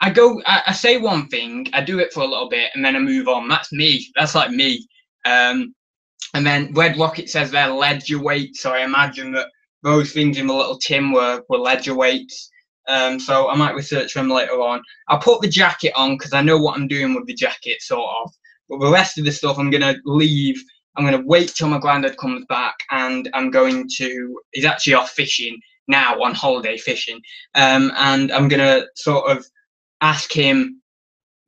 I go, I, I say one thing, I do it for a little bit, and then I move on. That's me. That's like me. Um, and then Red Rocket says they're ledger weights, so I imagine that those things in the little tin were, were ledger weights. Um, so I might research them later on. I'll put the jacket on because I know what I'm doing with the jacket, sort of. But the rest of the stuff I'm going to leave. I'm going to wait till my granddad comes back and I'm going to, he's actually off fishing now on holiday fishing. Um, and I'm going to sort of ask him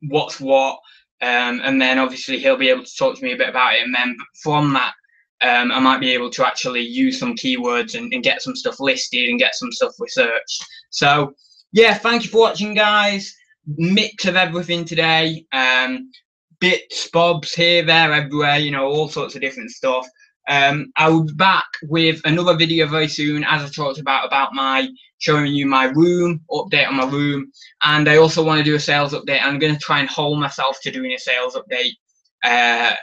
what's what. Um, and then obviously he'll be able to talk to me a bit about it. And then from that, um, I might be able to actually use some keywords and, and, get some stuff listed and get some stuff researched. So yeah, thank you for watching, guys. Mix of everything today. Um, bits, bobs here, there, everywhere. You know, all sorts of different stuff. Um, I'll be back with another video very soon, as I talked about about my showing you my room update on my room, and I also want to do a sales update. I'm going to try and hold myself to doing a sales update. Uh,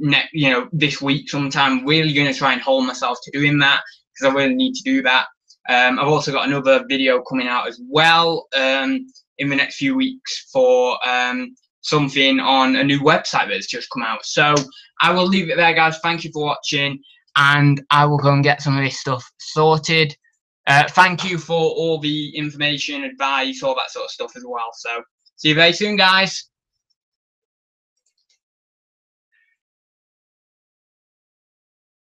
next, you know, this week sometime. Really going to try and hold myself to doing that because I really need to do that. Um, I've also got another video coming out as well um, in the next few weeks for um, something on a new website that's just come out. So I will leave it there, guys. Thank you for watching, and I will go and get some of this stuff sorted. Uh, thank you for all the information, advice, all that sort of stuff as well. So see you very soon, guys.